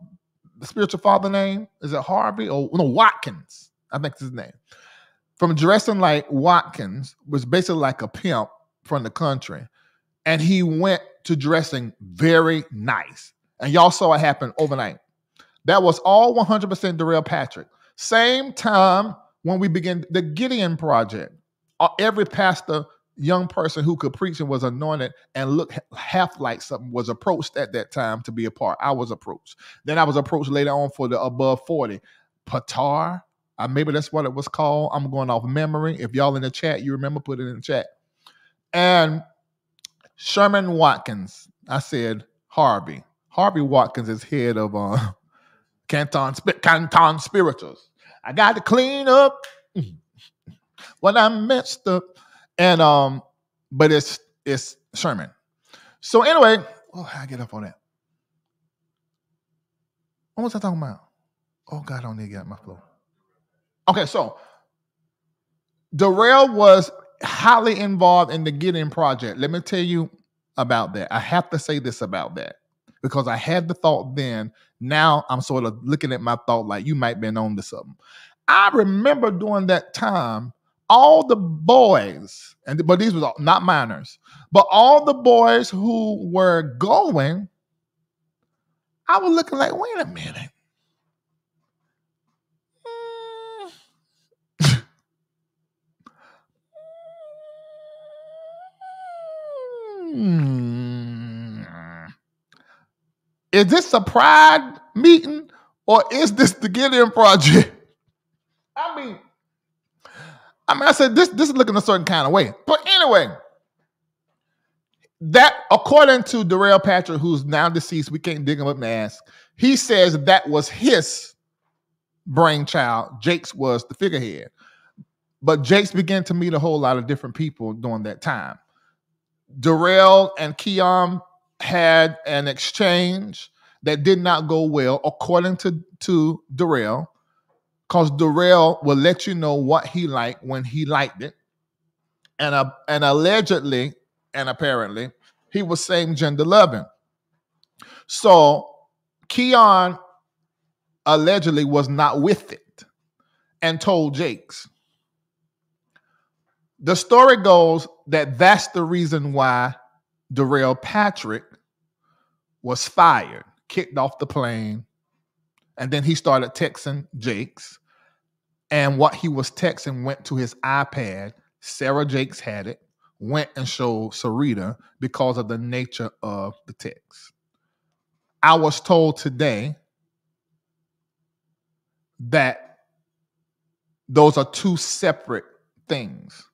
spiritual father name? Is it Harvey or no Watkins? I think it's his name. from dressing like Watkins was basically like a pimp from the country, and he went to dressing very nice. And y'all saw it happen overnight. That was all 100% Darrell Patrick. Same time when we began the Gideon Project. Uh, every pastor, young person who could preach and was anointed and looked half like something was approached at that time to be a part. I was approached. Then I was approached later on for the above 40. Patar, uh, maybe that's what it was called. I'm going off memory. If y'all in the chat, you remember, put it in the chat. And Sherman Watkins, I said Harvey. Harvey Watkins is head of uh, Canton, Canton Spirituals. I got to clean up *laughs* when I messed up. And um, but it's it's Sherman. So anyway, oh, I get up on that. What was I talking about? Oh God, I don't need to get my flow. Okay, so Darrell was highly involved in the Gideon Project. Let me tell you about that. I have to say this about that because I had the thought then. Now I'm sort of looking at my thought like you might been on to something. I remember during that time, all the boys, and but these were not minors, but all the boys who were going, I was looking like, wait a minute. Is this a pride meeting or is this the Gideon Project? *laughs* I mean, I mean, I said this this is looking a certain kind of way. But anyway, that according to Darrell Patrick, who's now deceased, we can't dig him up and ask. He says that was his brainchild. Jakes was the figurehead. But Jakes began to meet a whole lot of different people during that time. Darrell and Keion had an exchange that did not go well, according to, to Darrell, because Darrell will let you know what he liked when he liked it. And, uh, and allegedly and apparently, he was same gender loving. So Keion allegedly was not with it and told Jakes. The story goes that that's the reason why Darrell Patrick was fired, kicked off the plane, and then he started texting Jakes. And what he was texting went to his iPad. Sarah Jakes had it, went and showed Serita because of the nature of the text. I was told today that those are two separate things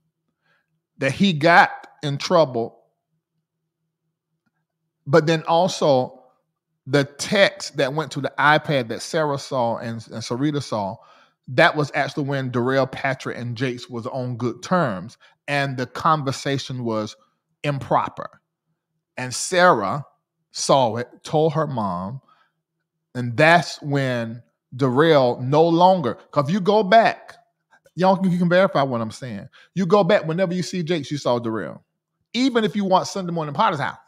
that he got in trouble, but then also the text that went to the iPad that Sarah saw and, and Serita saw, that was actually when Darrell Patrick and Jakes was on good terms, and the conversation was improper. And Sarah saw it, told her mom, and that's when Darrell no longer, because if you go back Y'all can, you can verify what I'm saying. You go back whenever you see Jakes, you saw Darrell. Even if you watch Sunday Morning Potter's House,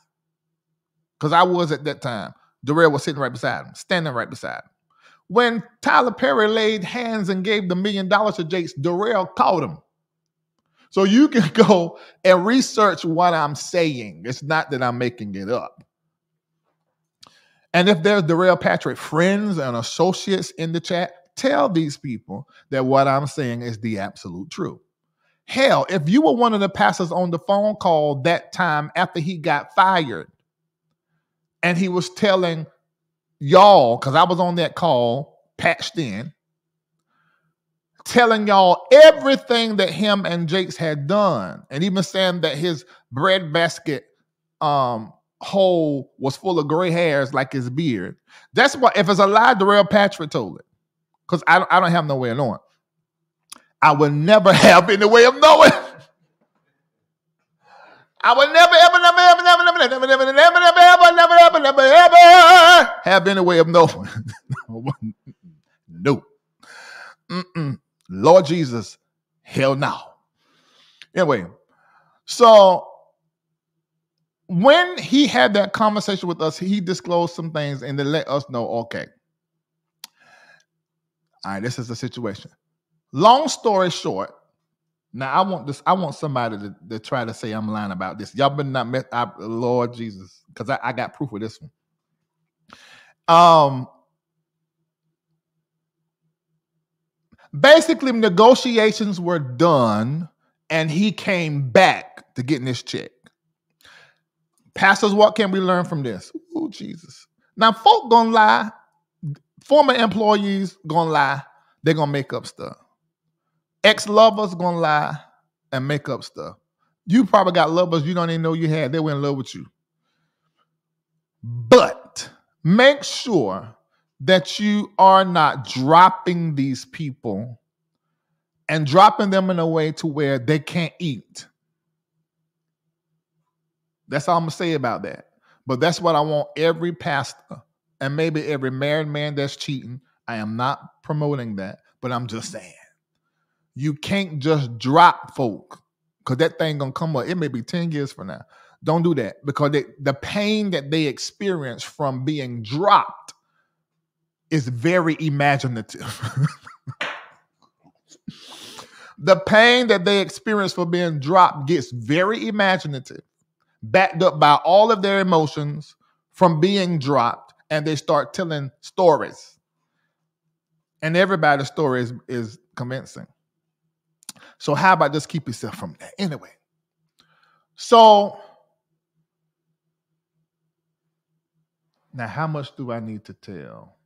because I was at that time. Darrell was sitting right beside him, standing right beside him. When Tyler Perry laid hands and gave the million dollars to Jakes, Darrell called him. So you can *laughs* go and research what I'm saying. It's not that I'm making it up. And if there's Darrell Patrick friends and associates in the chat, tell these people that what I'm saying is the absolute truth. Hell, if you were one of the pastors on the phone call that time after he got fired, and he was telling y'all, because I was on that call, patched in, telling y'all everything that him and Jakes had done, and even saying that his bread basket um hole was full of gray hairs like his beard. That's what if it's a lie, Darrell Patrick told it because I, I don't have no way of knowing. I will never *laughs* have any way of knowing. I will never, ever, never, ever, never, never, never, never, never, never, ever, never, ever, never, ever have any way of knowing. *laughs* no. Mm-mm. Lord Jesus, hell no. Anyway, so when he had that conversation with us, he disclosed some things and to let us know, okay, all right, this is the situation. Long story short, Now I want this. I want somebody to, to try to say I'm lying about this. Y'all better not met I, Lord Jesus, because I, I got proof of this one. Um, basically, negotiations were done, and he came back to getting this check. Pastors, what can we learn from this? Oh, Jesus. Now, folk gonna lie. Former employees gonna lie. They're gonna make up stuff. Ex-lovers gonna lie and make up stuff. You probably got lovers you don't even know you had. They were in love with you. But make sure that you are not dropping these people and dropping them in a way to where they can't eat. That's all I'm gonna say about that. But that's what I want every pastor and maybe every married man that's cheating. I am not promoting that, but I'm just saying. You can't just drop folk because that thing gonna come up. It may be 10 years from now. Don't do that because they, the pain that they experience from being dropped is very imaginative. *laughs* the pain that they experience for being dropped gets very imaginative, backed up by all of their emotions from being dropped, and they start telling stories. And everybody's story is, is convincing. So how about just keep yourself from that? Anyway, so now how much do I need to tell?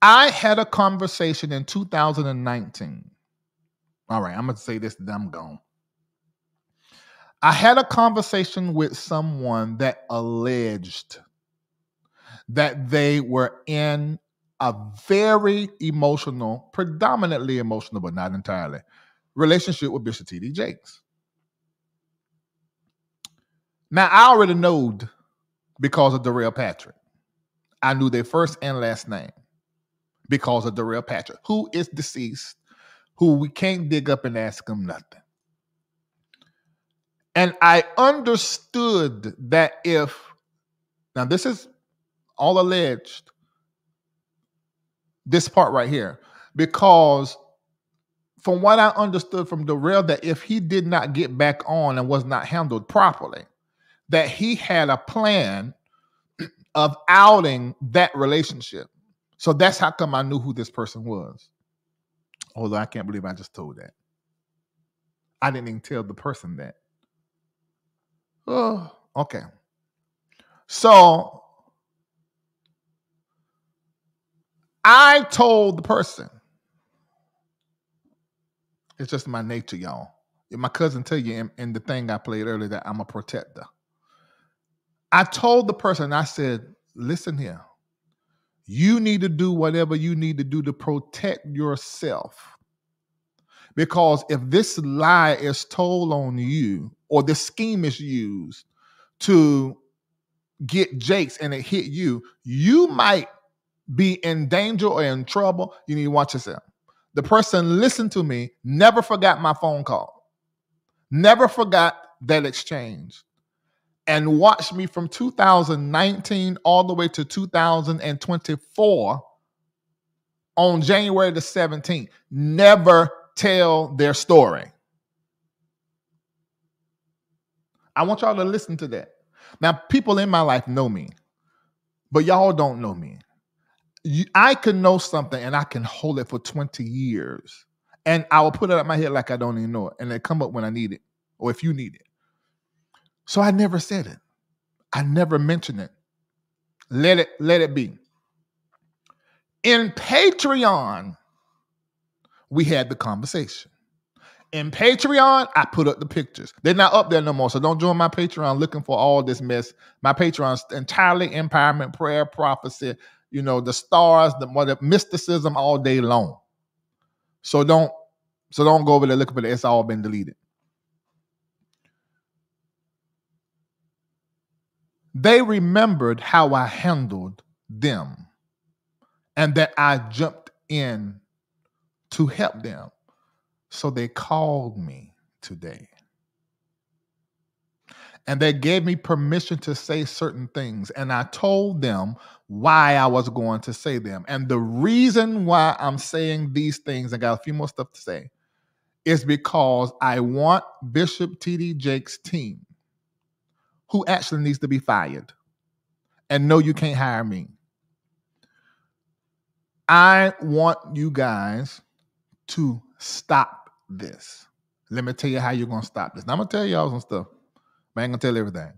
I had a conversation in 2019. All right, I'm going to say this, then I'm gone. I had a conversation with someone that alleged that they were in a very emotional, predominantly emotional, but not entirely, relationship with Bishop T.D. Jakes. Now, I already knowed because of Darrell Patrick. I knew their first and last name because of Darrell Patrick, who is deceased, who we can't dig up and ask him nothing. And I understood that if, now this is all alleged, this part right here, because from what I understood from Darrell, that if he did not get back on and was not handled properly, that he had a plan *clears throat* of outing that relationship. So that's how come I knew who this person was. Although I can't believe I just told that. I didn't even tell the person that. Oh, okay. So I told the person it's just my nature, y'all. My cousin tell you in, in the thing I played earlier that I'm a protector. I told the person, I said, listen here. You need to do whatever you need to do to protect yourself. Because if this lie is told on you or the scheme is used to get Jakes and it hit you, you might be in danger or in trouble. You need to watch yourself. The person listened to me, never forgot my phone call, never forgot that exchange, and watched me from 2019 all the way to 2024 on January the 17th. Never tell their story. I want y'all to listen to that. Now, people in my life know me, but y'all don't know me you, I can know something and I can hold it for 20 years. And I will put it up my head like I don't even know it. And it come up when I need it or if you need it. So I never said it. I never mentioned it. Let it let it be. In Patreon, we had the conversation. In Patreon, I put up the pictures. They're not up there no more. So don't join my Patreon looking for all this mess. My Patreon's entirely empowerment, prayer, prophecy, you know, the stars, the mysticism all day long. So don't so don't go over there looking for it. It's all been deleted. They remembered how I handled them and that I jumped in to help them. So they called me today and they gave me permission to say certain things. And I told them why I was going to say them. And the reason why I'm saying these things, I got a few more stuff to say, is because I want Bishop T.D. Jakes' team, who actually needs to be fired, and no, you can't hire me. I want you guys to stop this. Let me tell you how you're gonna stop this. Now I'm gonna tell y'all some stuff, but I ain't gonna tell everything.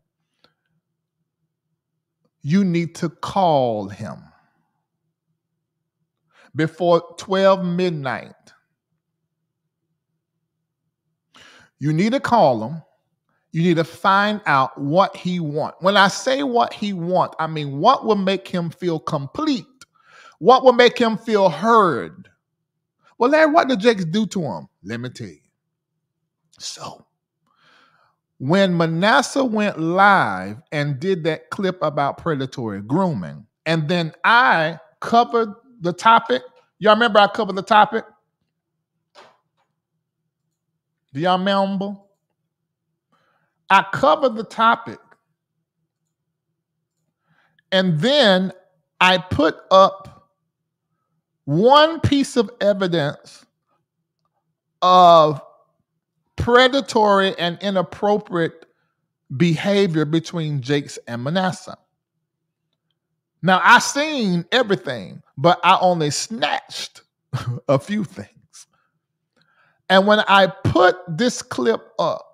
You need to call him before 12 midnight. You need to call him. You need to find out what he want. When I say what he want, I mean what will make him feel complete. What will make him feel heard. Well, Larry, what did Jakes do to him? Let me tell you. So, when Manasseh went live and did that clip about predatory grooming, and then I covered the topic, y'all remember I covered the topic? Do y'all remember? I covered the topic. And then I put up one piece of evidence of predatory and inappropriate behavior between Jakes and Manasseh. Now I seen everything, but I only snatched *laughs* a few things. And when I put this clip up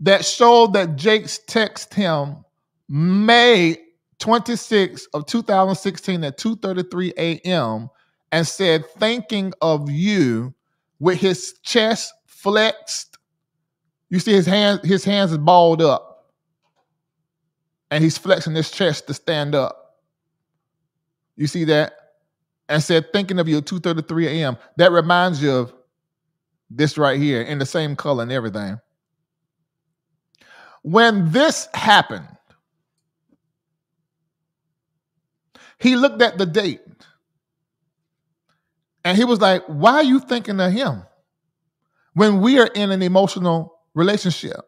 that showed that Jakes text him May 26 of 2016 at 2:33 a.m. and said thinking of you with his chest flexed. You see his hands, his hands is balled up. And he's flexing his chest to stand up. You see that? And said, thinking of you at 2.33 a.m. That reminds you of this right here in the same color and everything. When this happened, he looked at the date and he was like, Why are you thinking of him? When we are in an emotional relationship,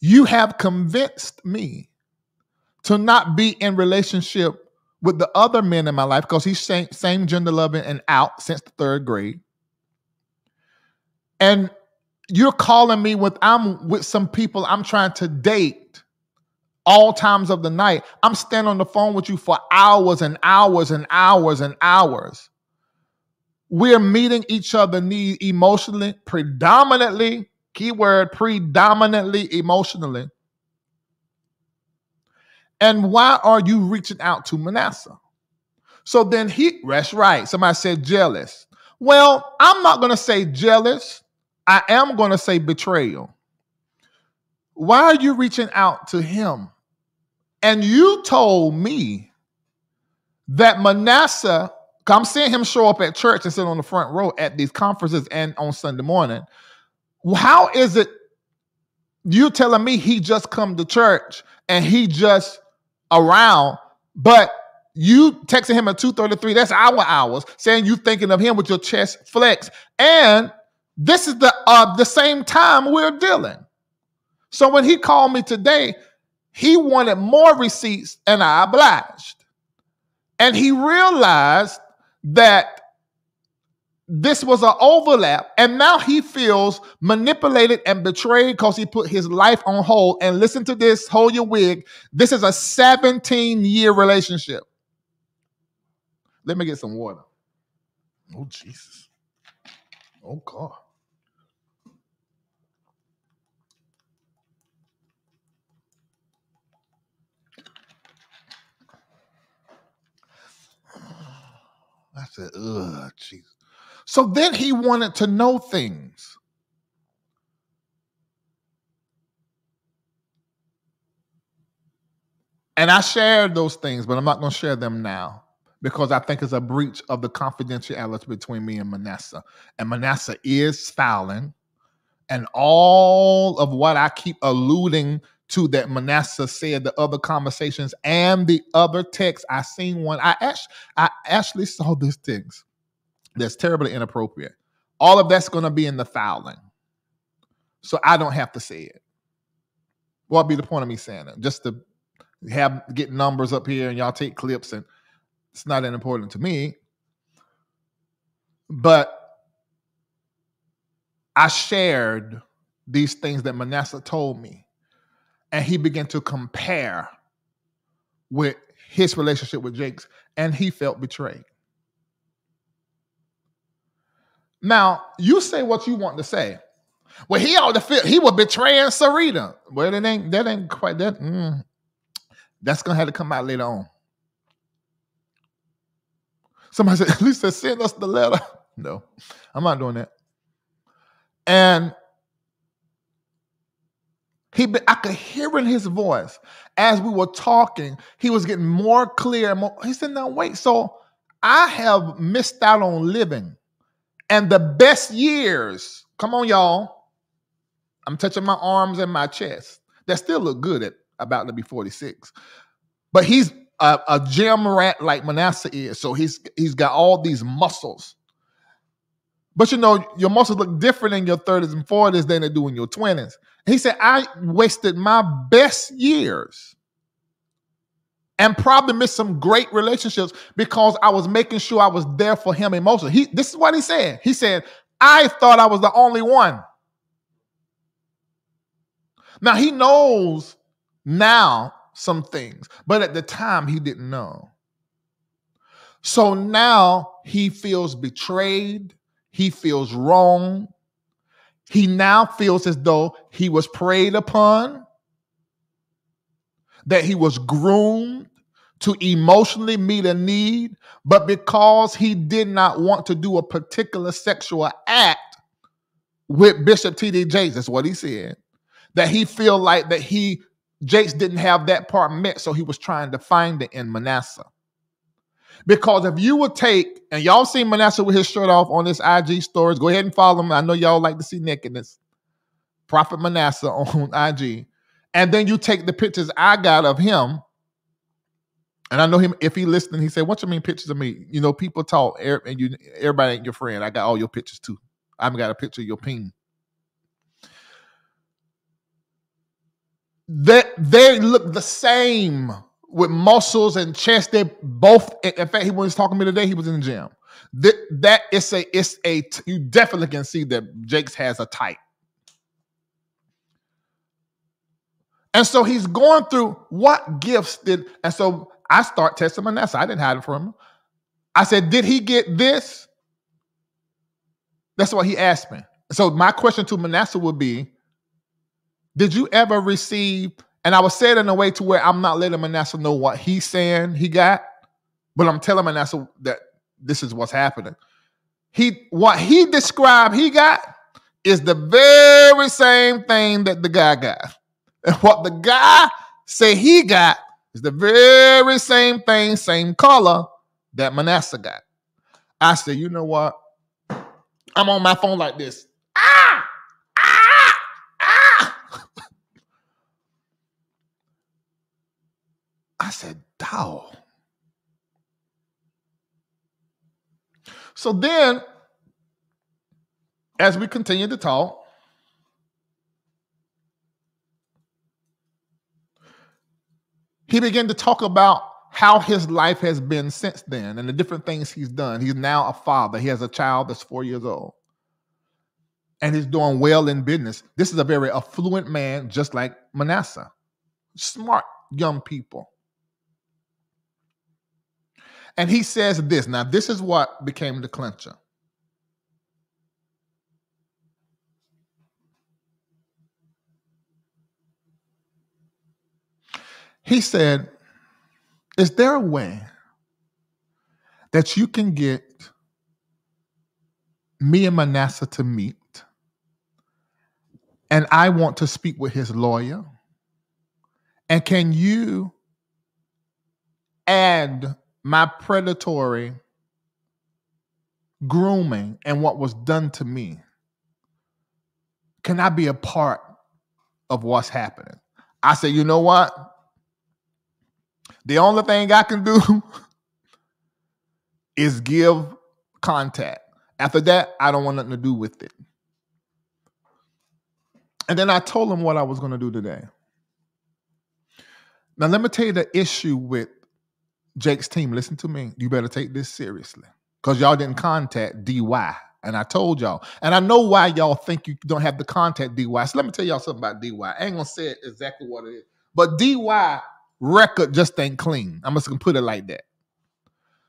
you have convinced me to not be in relationship with the other men in my life because he's same, same gender loving and out since the third grade. And you're calling me with I'm with some people I'm trying to date all times of the night. I'm standing on the phone with you for hours and hours and hours and hours we're meeting each other need emotionally, predominantly, keyword predominantly emotionally. And why are you reaching out to Manasseh? So then he, that's right. Somebody said jealous. Well, I'm not going to say jealous. I am going to say betrayal. Why are you reaching out to him? And you told me that Manasseh I'm seeing him show up at church and sit on the front row at these conferences and on Sunday morning. How is it you telling me he just come to church and he just around, but you texting him at 2:33, that's our hours, saying you thinking of him with your chest flex. And this is the uh the same time we're dealing. So when he called me today, he wanted more receipts and I obliged. And he realized that this was an overlap and now he feels manipulated and betrayed because he put his life on hold. And listen to this hold your wig. This is a 17 year relationship. Let me get some water. Oh jesus. Oh god I said, ugh, jeez. So then he wanted to know things. And I shared those things, but I'm not going to share them now because I think it's a breach of the confidentiality between me and Manasseh. And Manasseh is fouling. And all of what I keep alluding to that Manasseh said, the other conversations and the other texts. I seen one. I actually, I actually saw this text that's terribly inappropriate. All of that's going to be in the fouling. So I don't have to say it. What be the point of me saying it? Just to have get numbers up here and y'all take clips and it's not that important to me. But I shared these things that Manasseh told me, and he began to compare with his relationship with Jakes, and he felt betrayed. Now, you say what you want to say. Well, he ought to feel he was betraying Serita. Well, that ain't that ain't quite that. Mm, that's gonna have to come out later on. Somebody *laughs* said, Lisa, send us the letter. *laughs* No, I'm not doing that. And he, I could hear in his voice as we were talking, he was getting more clear. More, he said, "Now wait, so I have missed out on living, and the best years. Come on, y'all. I'm touching my arms and my chest. That still look good at about to be 46, but he's a, a gym rat like Manasseh is. So he's he's got all these muscles. But you know, your muscles look different in your 30s and 40s than they do in your 20s. He said, I wasted my best years and probably missed some great relationships because I was making sure I was there for him emotionally. He this is what he said. He said, I thought I was the only one. Now he knows now some things, but at the time he didn't know. So now he feels betrayed, he feels wrong. He now feels as though he was preyed upon, that he was groomed to emotionally meet a need, but because he did not want to do a particular sexual act with Bishop T.D. Jakes, that's what he said, that he feel like that he Jakes didn't have that part met, so he was trying to find it in Manasseh. Because if you would take, and y'all seen Manasseh with his shirt off on this IG stories, go ahead and follow him. I know y'all like to see nakedness. Prophet Manasseh *laughs* on IG. And then you take the pictures I got of him. And I know him, if he listening, he said, What you mean pictures of me? You know, people talk, and you everybody ain't your friend. I got all your pictures too. I have got a picture of your ping. that they look the same with muscles and chest. They both. In fact, he was talking to me today. He was in the gym. That that is a it's a you definitely can see that Jakes has a type. And so he's going through what gifts did, and so I start testing Manasseh. I didn't hide it from him. I said, Did he get this? That's what he asked me. So my question to Manasseh would be, did you ever receive? And I was saying in a way to where I'm not letting Manasseh know what he's saying he got, but I'm telling Manasseh that this is what's happening. He what he described he got is the very same thing that the guy got. And what the guy say he got is the very same thing, same color that Manasseh got. I said, you know what? I'm on my phone like this. Ah! I said, Dow. So then, as we continued to talk, he began to talk about how his life has been since then and the different things he's done. He's now a father. He has a child that's four years old. And he's doing well in business. This is a very affluent man, just like Manasseh. Smart young people. And he says this. Now, this is what became the clincher. He said, Is there a way that you can get me and Manasseh to meet? And I want to speak with his lawyer. And can you add my predatory grooming and what was done to me, can I be a part of what's happening? I said, you know what? The only thing I can do *laughs* is give contact. After that, I don't want nothing to do with it. And then I told him what I was going to do today. Now, let me tell you the issue with Jake's team, listen to me. You better take this seriously because y'all didn't contact DY And I told y'all, and I know why y'all think you don't have the contact DY. So let me tell y'all something about DY. I ain't gonna say it exactly what it is, but DY record just ain't clean. I'm just gonna put it like that.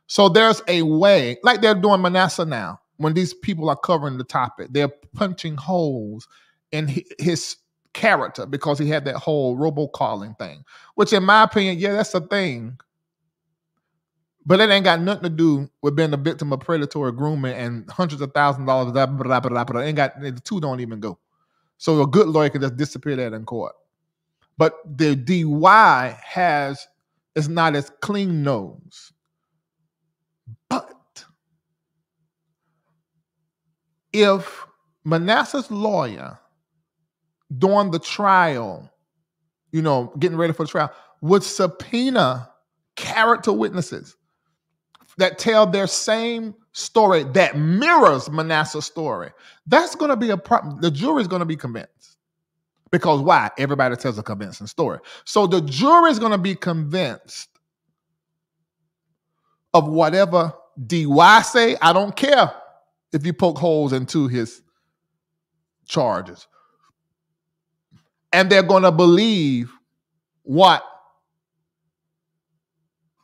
So there's a way, like they're doing Manasseh now, when these people are covering the topic, they're punching holes in his character because he had that whole robocalling thing, which in my opinion, yeah, that's a thing. But it ain't got nothing to do with being a victim of predatory grooming and hundreds of thousands of dollars. Blah, blah, blah, blah. Ain't got the two don't even go. So a good lawyer can just disappear that in court. But the DY has is not as clean nose. But if Manasseh's lawyer during the trial, you know, getting ready for the trial, would subpoena character witnesses that tell their same story that mirrors Manasseh's story, that's going to be a problem. The jury is going to be convinced. Because why? Everybody tells a convincing story. So the jury is going to be convinced of whatever DY say. I don't care if you poke holes into his charges. And they're going to believe what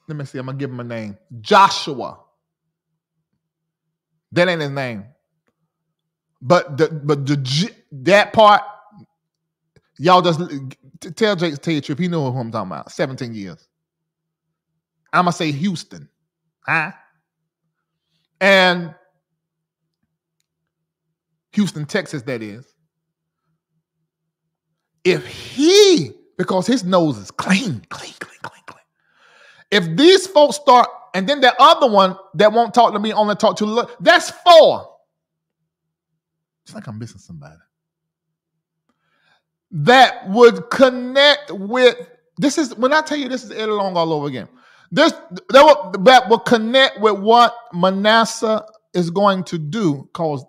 let me see. I'm gonna give him a name. Joshua. That ain't his name. But the but the that part, y'all just tell Jake to tell you. He know who I'm talking about. 17 years. I'm gonna say Houston. Huh? And Houston, Texas, that is. If he, because his nose is clean, clean, clean if these folks start, and then that other one that won't talk to me only talk to that's four. It's like I'm missing somebody. That would connect with this is when I tell you this is Eddie Long all over again. This that will, that will connect with what Manasseh is going to do because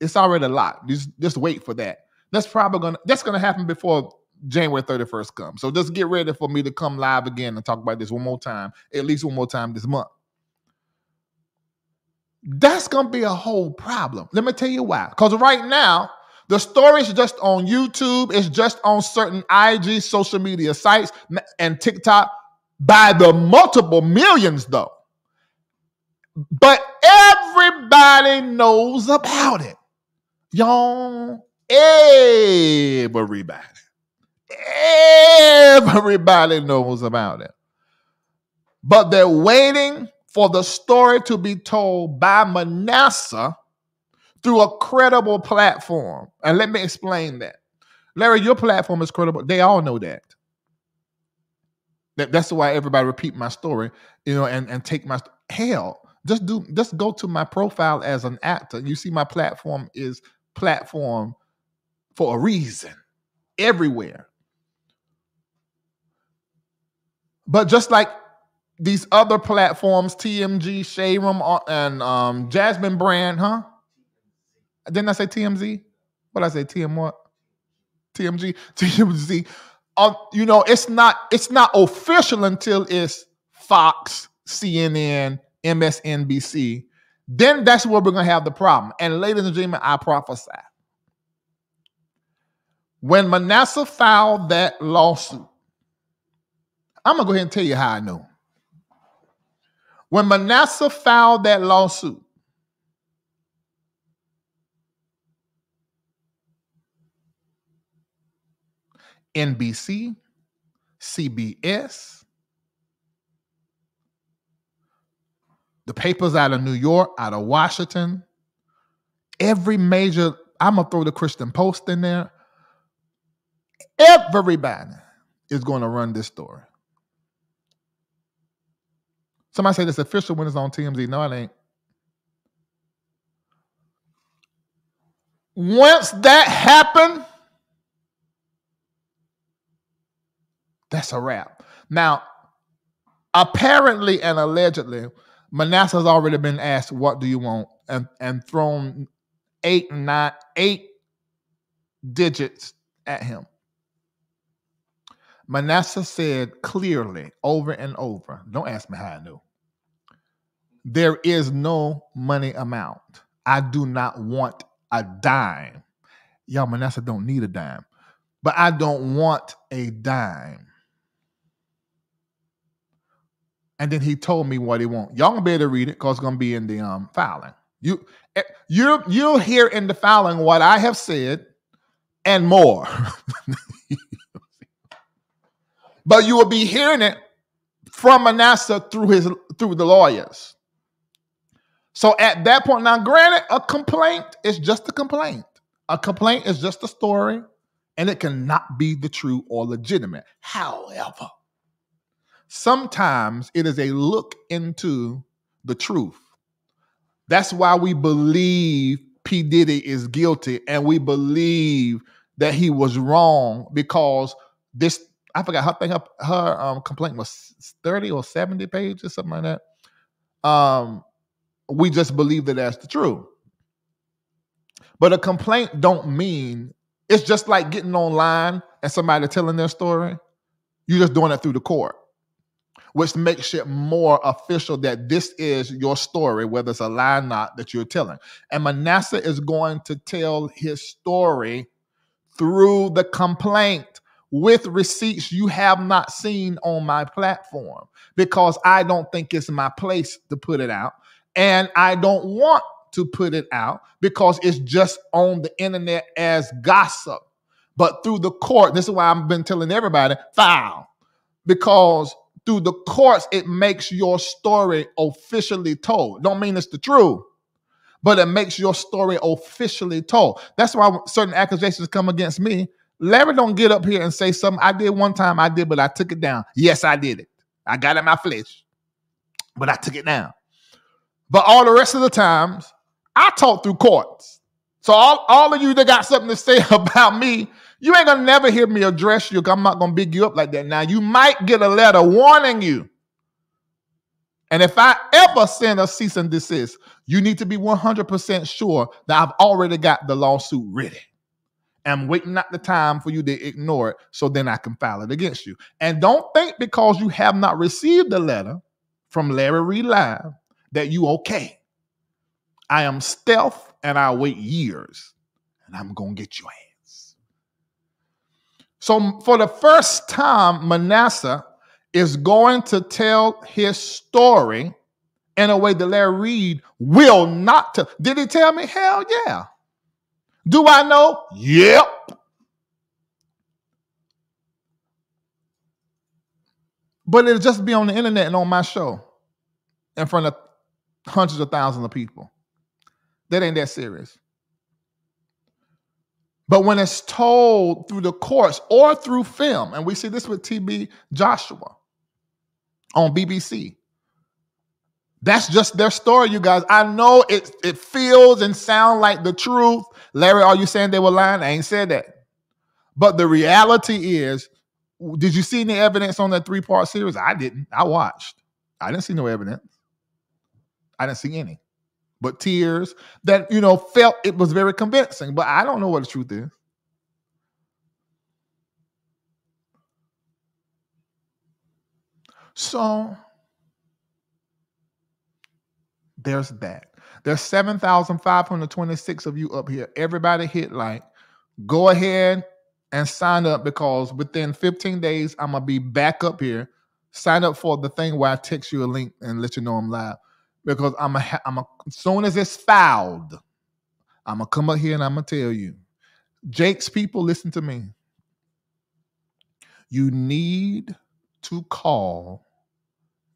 it's already a lot. Just just wait for that. That's probably gonna that's gonna happen before January 31st comes. So just get ready for me to come live again and talk about this one more time, at least one more time this month. That's going to be a whole problem. Let me tell you why. Because right now, the story is just on YouTube, it's just on certain IG social media sites and TikTok by the multiple millions, though. But everybody knows about it. Y'all, everybody. Everybody knows about it. But they're waiting for the story to be told by Manasseh through a credible platform. And let me explain that. Larry, your platform is credible. They all know that. that that's why everybody repeat my story, you know, and, and take my hell. Just do just go to my profile as an actor. You see my platform is platform for a reason everywhere. But just like these other platforms, TMG, Shade Room, uh, and um, Jasmine Brand, huh? Didn't I say TMZ? What did I say? TM what? TMG, *laughs* TMZ. Um, you know, it's not it's not official until it's Fox, CNN, MSNBC. Then that's where we're gonna have the problem. And ladies and gentlemen, I prophesy. When Manasseh filed that lawsuit, I'm gonna go ahead and tell you how I know. When Manasseh filed that lawsuit, NBC, CBS, the papers out of New York, out of Washington, every major, I'm gonna throw the Christian Post in there. Everybody is going to run this story. Somebody say this official when it's on TMZ. No, it ain't. Once that happened, that's a wrap. Now, apparently and allegedly, Manasseh has already been asked, "What do you want?" and and thrown eight nine, eight digits at him. Manasseh said clearly over and over, don't ask me how I knew. There is no money amount. I do not want a dime. Y'all, Manasseh don't need a dime, but I don't want a dime. And then he told me what he want. Y'all gonna be able to read it because it's gonna be in the um filing. You eh, you you'll hear in the filing what I have said and more. *laughs* but you will be hearing it from Manasseh through his through the lawyers. So at that point, now granted, a complaint is just a complaint. A complaint is just a story, and it cannot be the true or legitimate. However, sometimes it is a look into the truth. That's why we believe P. Diddy is guilty and we believe that he was wrong because this, I forgot, her thing, her, her um, complaint was 30 or 70 pages, something like that. Um, we just believe that that's the truth. But a complaint don't mean it's just like getting online and somebody telling their story. You're just doing it through the court which makes it more official that this is your story, whether it's a lie or not, that you're telling. And Manasseh is going to tell his story through the complaint with receipts you have not seen on my platform because I don't think it's my place to put it out. And I don't want to put it out because it's just on the internet as gossip. But through the court, this is why I've been telling everybody file because through the courts, it makes your story officially told. Don't mean it's the truth, but it makes your story officially told. That's why certain accusations come against me. Larry don't get up here and say something I did one time, I did, but I took it down. Yes, I did it. I got it in my flesh, but I took it down. But all the rest of the times, I talk through courts. So all, all of you that got something to say *laughs* about me, you ain't gonna never hear me address you. I'm not gonna big you up like that. Now you might get a letter warning you. And if I ever send a cease and desist, you need to be 100% sure that I've already got the lawsuit ready. I'm waiting at the time for you to ignore it so then I can file it against you. And don't think because you have not received the letter from Larry Reid Live that you okay. I am stealth and I'll wait years and I'm going to get your ass. So, for the first time, Manasseh is going to tell his story in a way that Larry Reid will not tell. Did he tell me? Hell yeah. Do I know? Yep. But it'll just be on the internet and on my show in front of hundreds of thousands of people. That ain't that serious. But when it's told through the courts or through film, and we see this with TB Joshua on BBC, that's just their story, you guys. I know it, it feels and sounds like the truth. Larry, are you saying they were lying? I ain't said that. But the reality is, did you see any evidence on that three-part series? I didn't. I watched. I didn't see no evidence. I didn't see any but tears that you know felt it was very convincing. But I don't know what the truth is. So there's that. There's 7,526 of you up here. Everybody hit like. Go ahead and sign up because within 15 days, I'm going to be back up here. Sign up for the thing where I text you a link and let you know I'm live because I'm a, I'm a, as soon as it's fouled, I'm gonna come up here and I'm gonna tell you, Jake's people, listen to me. You need to call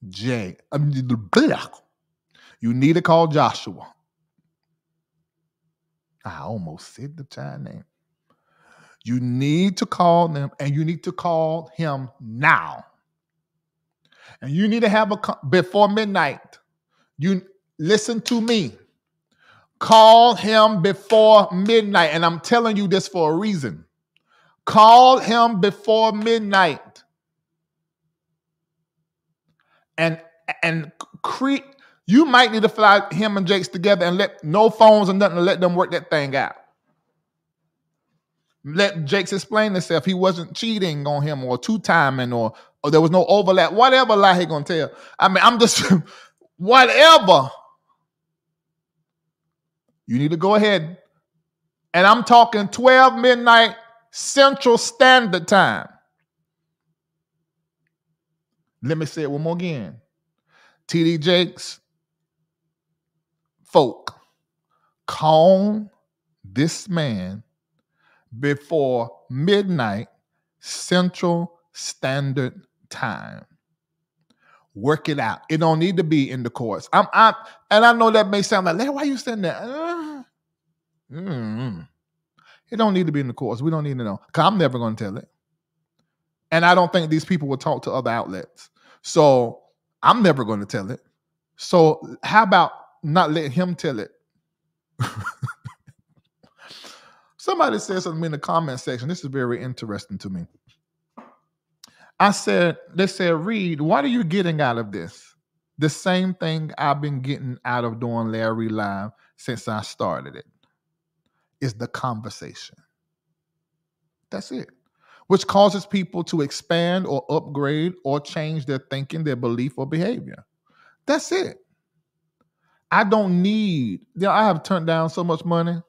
Jake. I mean, you need to call Joshua. I almost said the child name. You need to call them, and you need to call him now. And you need to have a before midnight. You listen to me. Call him before midnight. And I'm telling you this for a reason. Call him before midnight. And and create you might need to fly him and Jakes together and let no phones and nothing to let them work that thing out. Let Jakes explain himself. He wasn't cheating on him or two timing or or there was no overlap. Whatever lie he gonna tell. I mean, I'm just *laughs* whatever. You need to go ahead. And I'm talking 12 midnight Central Standard Time. Let me say it one more again. TD Jakes, folk, calm this man before midnight Central Standard Time. Work it out. It don't need to be in the courts. I'm, I'm and I know that may sound like, why you saying that? Uh, mm, it don't need to be in the courts. We don't need to know. Cause I'm never going to tell it. And I don't think these people will talk to other outlets. So I'm never going to tell it. So how about not letting him tell it? *laughs* Somebody said something in the comment section. This is very interesting to me. I said, they said, Reid, what are you getting out of this? The same thing I've been getting out of doing Larry Live since I started it is the conversation. That's it. Which causes people to expand or upgrade or change their thinking, their belief, or behavior. That's it. I don't need, you know, I have turned down so much money.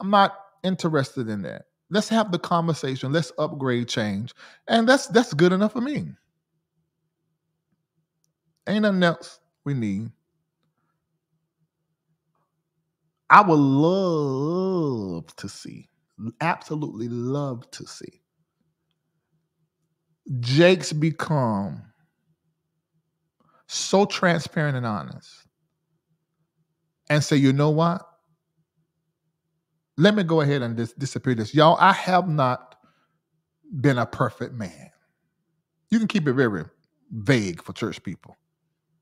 I'm not interested in that. Let's have the conversation. Let's upgrade, change, and that's that's good enough for me. Ain't nothing else we need. I would love to see, absolutely love to see Jakes become so transparent and honest and say, you know what? Let me go ahead and dis- disappear this. Y'all, I have not been a perfect man. You can keep it very vague for church people.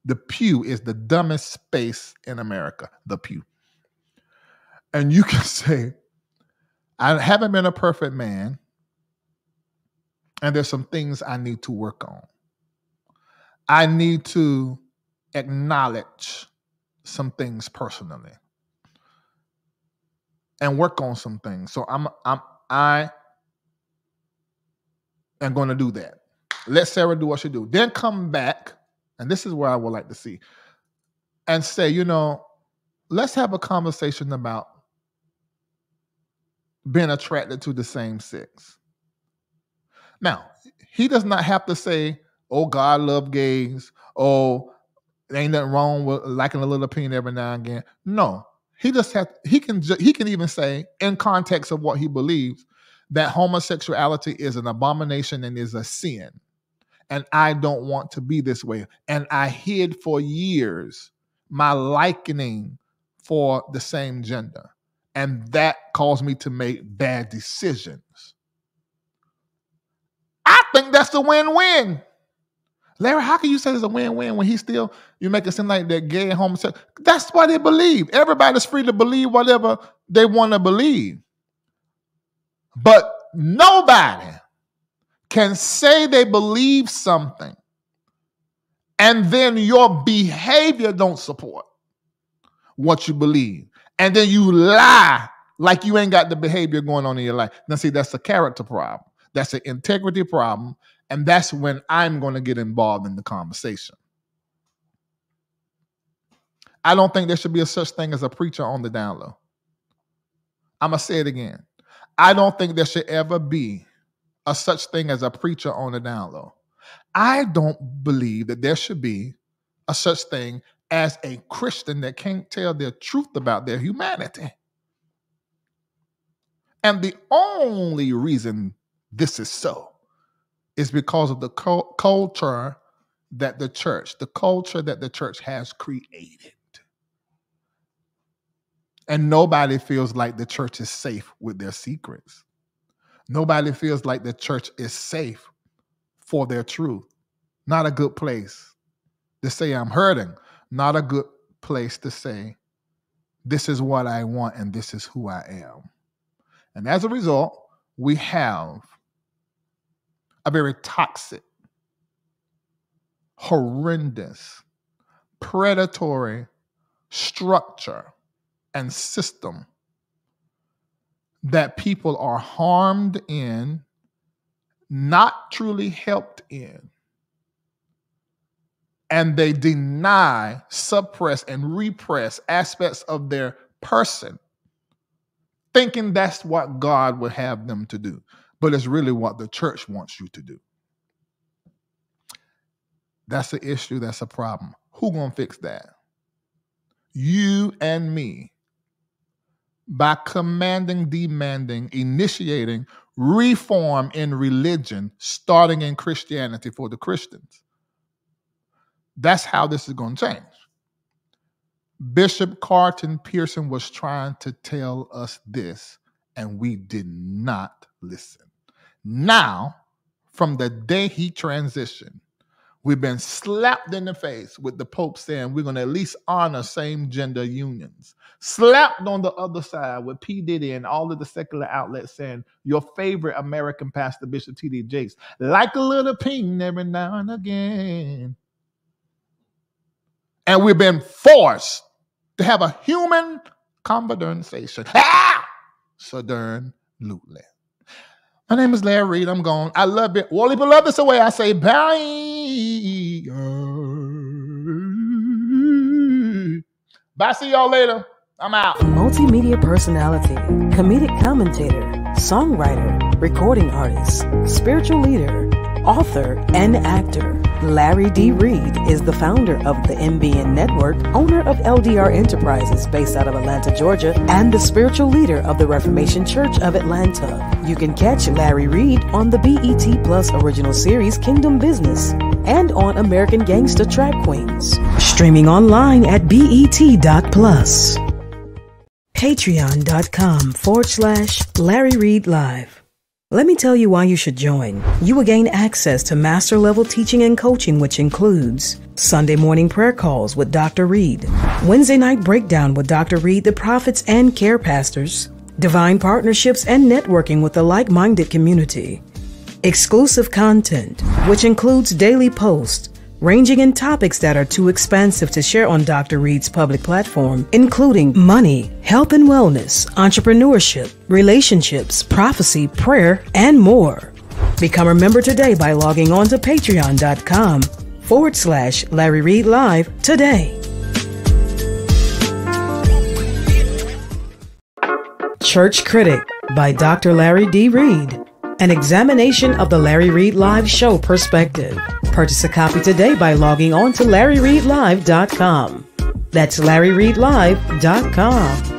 The pew is the dumbest space in America, the pew. And you *laughs* can say, I haven't been a perfect man, and there's some things I need to work on. I need to acknowledge some things personally and work on some things. So I'm I'm I am going to do that. Let Sarah do what she do. Then come back, and this is where I would like to see, and say, you know, let's have a conversation about being attracted to the same sex. Now, he does not have to say, "Oh, God love gays." Oh, ain't nothing wrong with liking a little opinion every now and again. No, he just has he can he can even say in context of what he believes that homosexuality is an abomination and is a sin. And I don't want to be this way. And I hid for years my likening for the same gender. And that caused me to make bad decisions. I think that's the win-win. Larry, how can you say it's a win-win when he still you make it seem like they're gay and homosexual? That's what they believe. Everybody's free to believe whatever they want to believe. But nobody can say they believe something and then your behavior don't support what you believe. And then you lie like you ain't got the behavior going on in your life. Now, see, that's a character problem. That's an integrity problem. And that's when I'm going to get involved in the conversation. I don't think there should be a such thing as a preacher on the down low. I'm going to say it again. I don't think there should ever be a such thing as a preacher on the down low. I don't believe that there should be a such thing as a Christian that can't tell their truth about their humanity. And the only reason this is so is because of the culture that the church, the culture that the church has created. And nobody feels like the church is safe with their secrets. Nobody feels like the church is safe for their truth. Not a good place to say I'm hurting. Not a good place to say this is what I want and this is who I am. And as a result, we have a very toxic, horrendous, predatory structure and system that people are harmed in, not truly helped in, and they deny, suppress, and repress aspects of their person, thinking that's what God would have them to do. But it's really what the church wants you to do. That's the issue, that's a problem. Who gonna fix that? You and me. By commanding, demanding, initiating reform in religion, starting in Christianity for the Christians. That's how this is going to change. Bishop Carlton Pearson was trying to tell us this, and we did not listen. Now, from the day he transitioned, we've been slapped in the face with the Pope saying we're going to at least honor same gender unions. Slapped on the other side with P. Diddy and all of the secular outlets saying your favorite American pastor, Bishop T.D. Jakes, like a little ping every now and again. And we've been forced to have a human conversation. Ah! Southern Lutely. My name is Larry Reid. I'm gone. I love it. Wally beloved this away. I say bye. Bye. See y'all later. I'm out. Multimedia personality, comedic commentator, songwriter, recording artist, spiritual leader, author, and actor. Larry D. Reid is the founder of the MBN Network, owner of LDR Enterprises based out of Atlanta, Georgia, and the spiritual leader of the Reformation Church of Atlanta. You can catch Larry Reid on the BET Plus original series Kingdom Business and on American Gangster Trap Queens. Streaming online at BET.plus. Patreon.com forward slash Larry Reid Live. Let me tell you why you should join. You will gain access to master level teaching and coaching, which includes Sunday morning prayer calls with Dr. Reid, Wednesday night breakdown with Dr. Reid, the prophets and care pastors, divine partnerships and networking with the like minded community, exclusive content, which includes daily posts ranging in topics that are too expansive to share on Dr. Reid's public platform, including money, health and wellness, entrepreneurship, relationships, prophecy, prayer, and more. Become a member today by logging on to patreon.com forward slash Larry Reid Live today. Church Critic by Dr. Larry D. Reid. An examination of the Larry Reid Live show perspective. Purchase a copy today by logging on to LarryReidLive.com. That's LarryReidLive.com.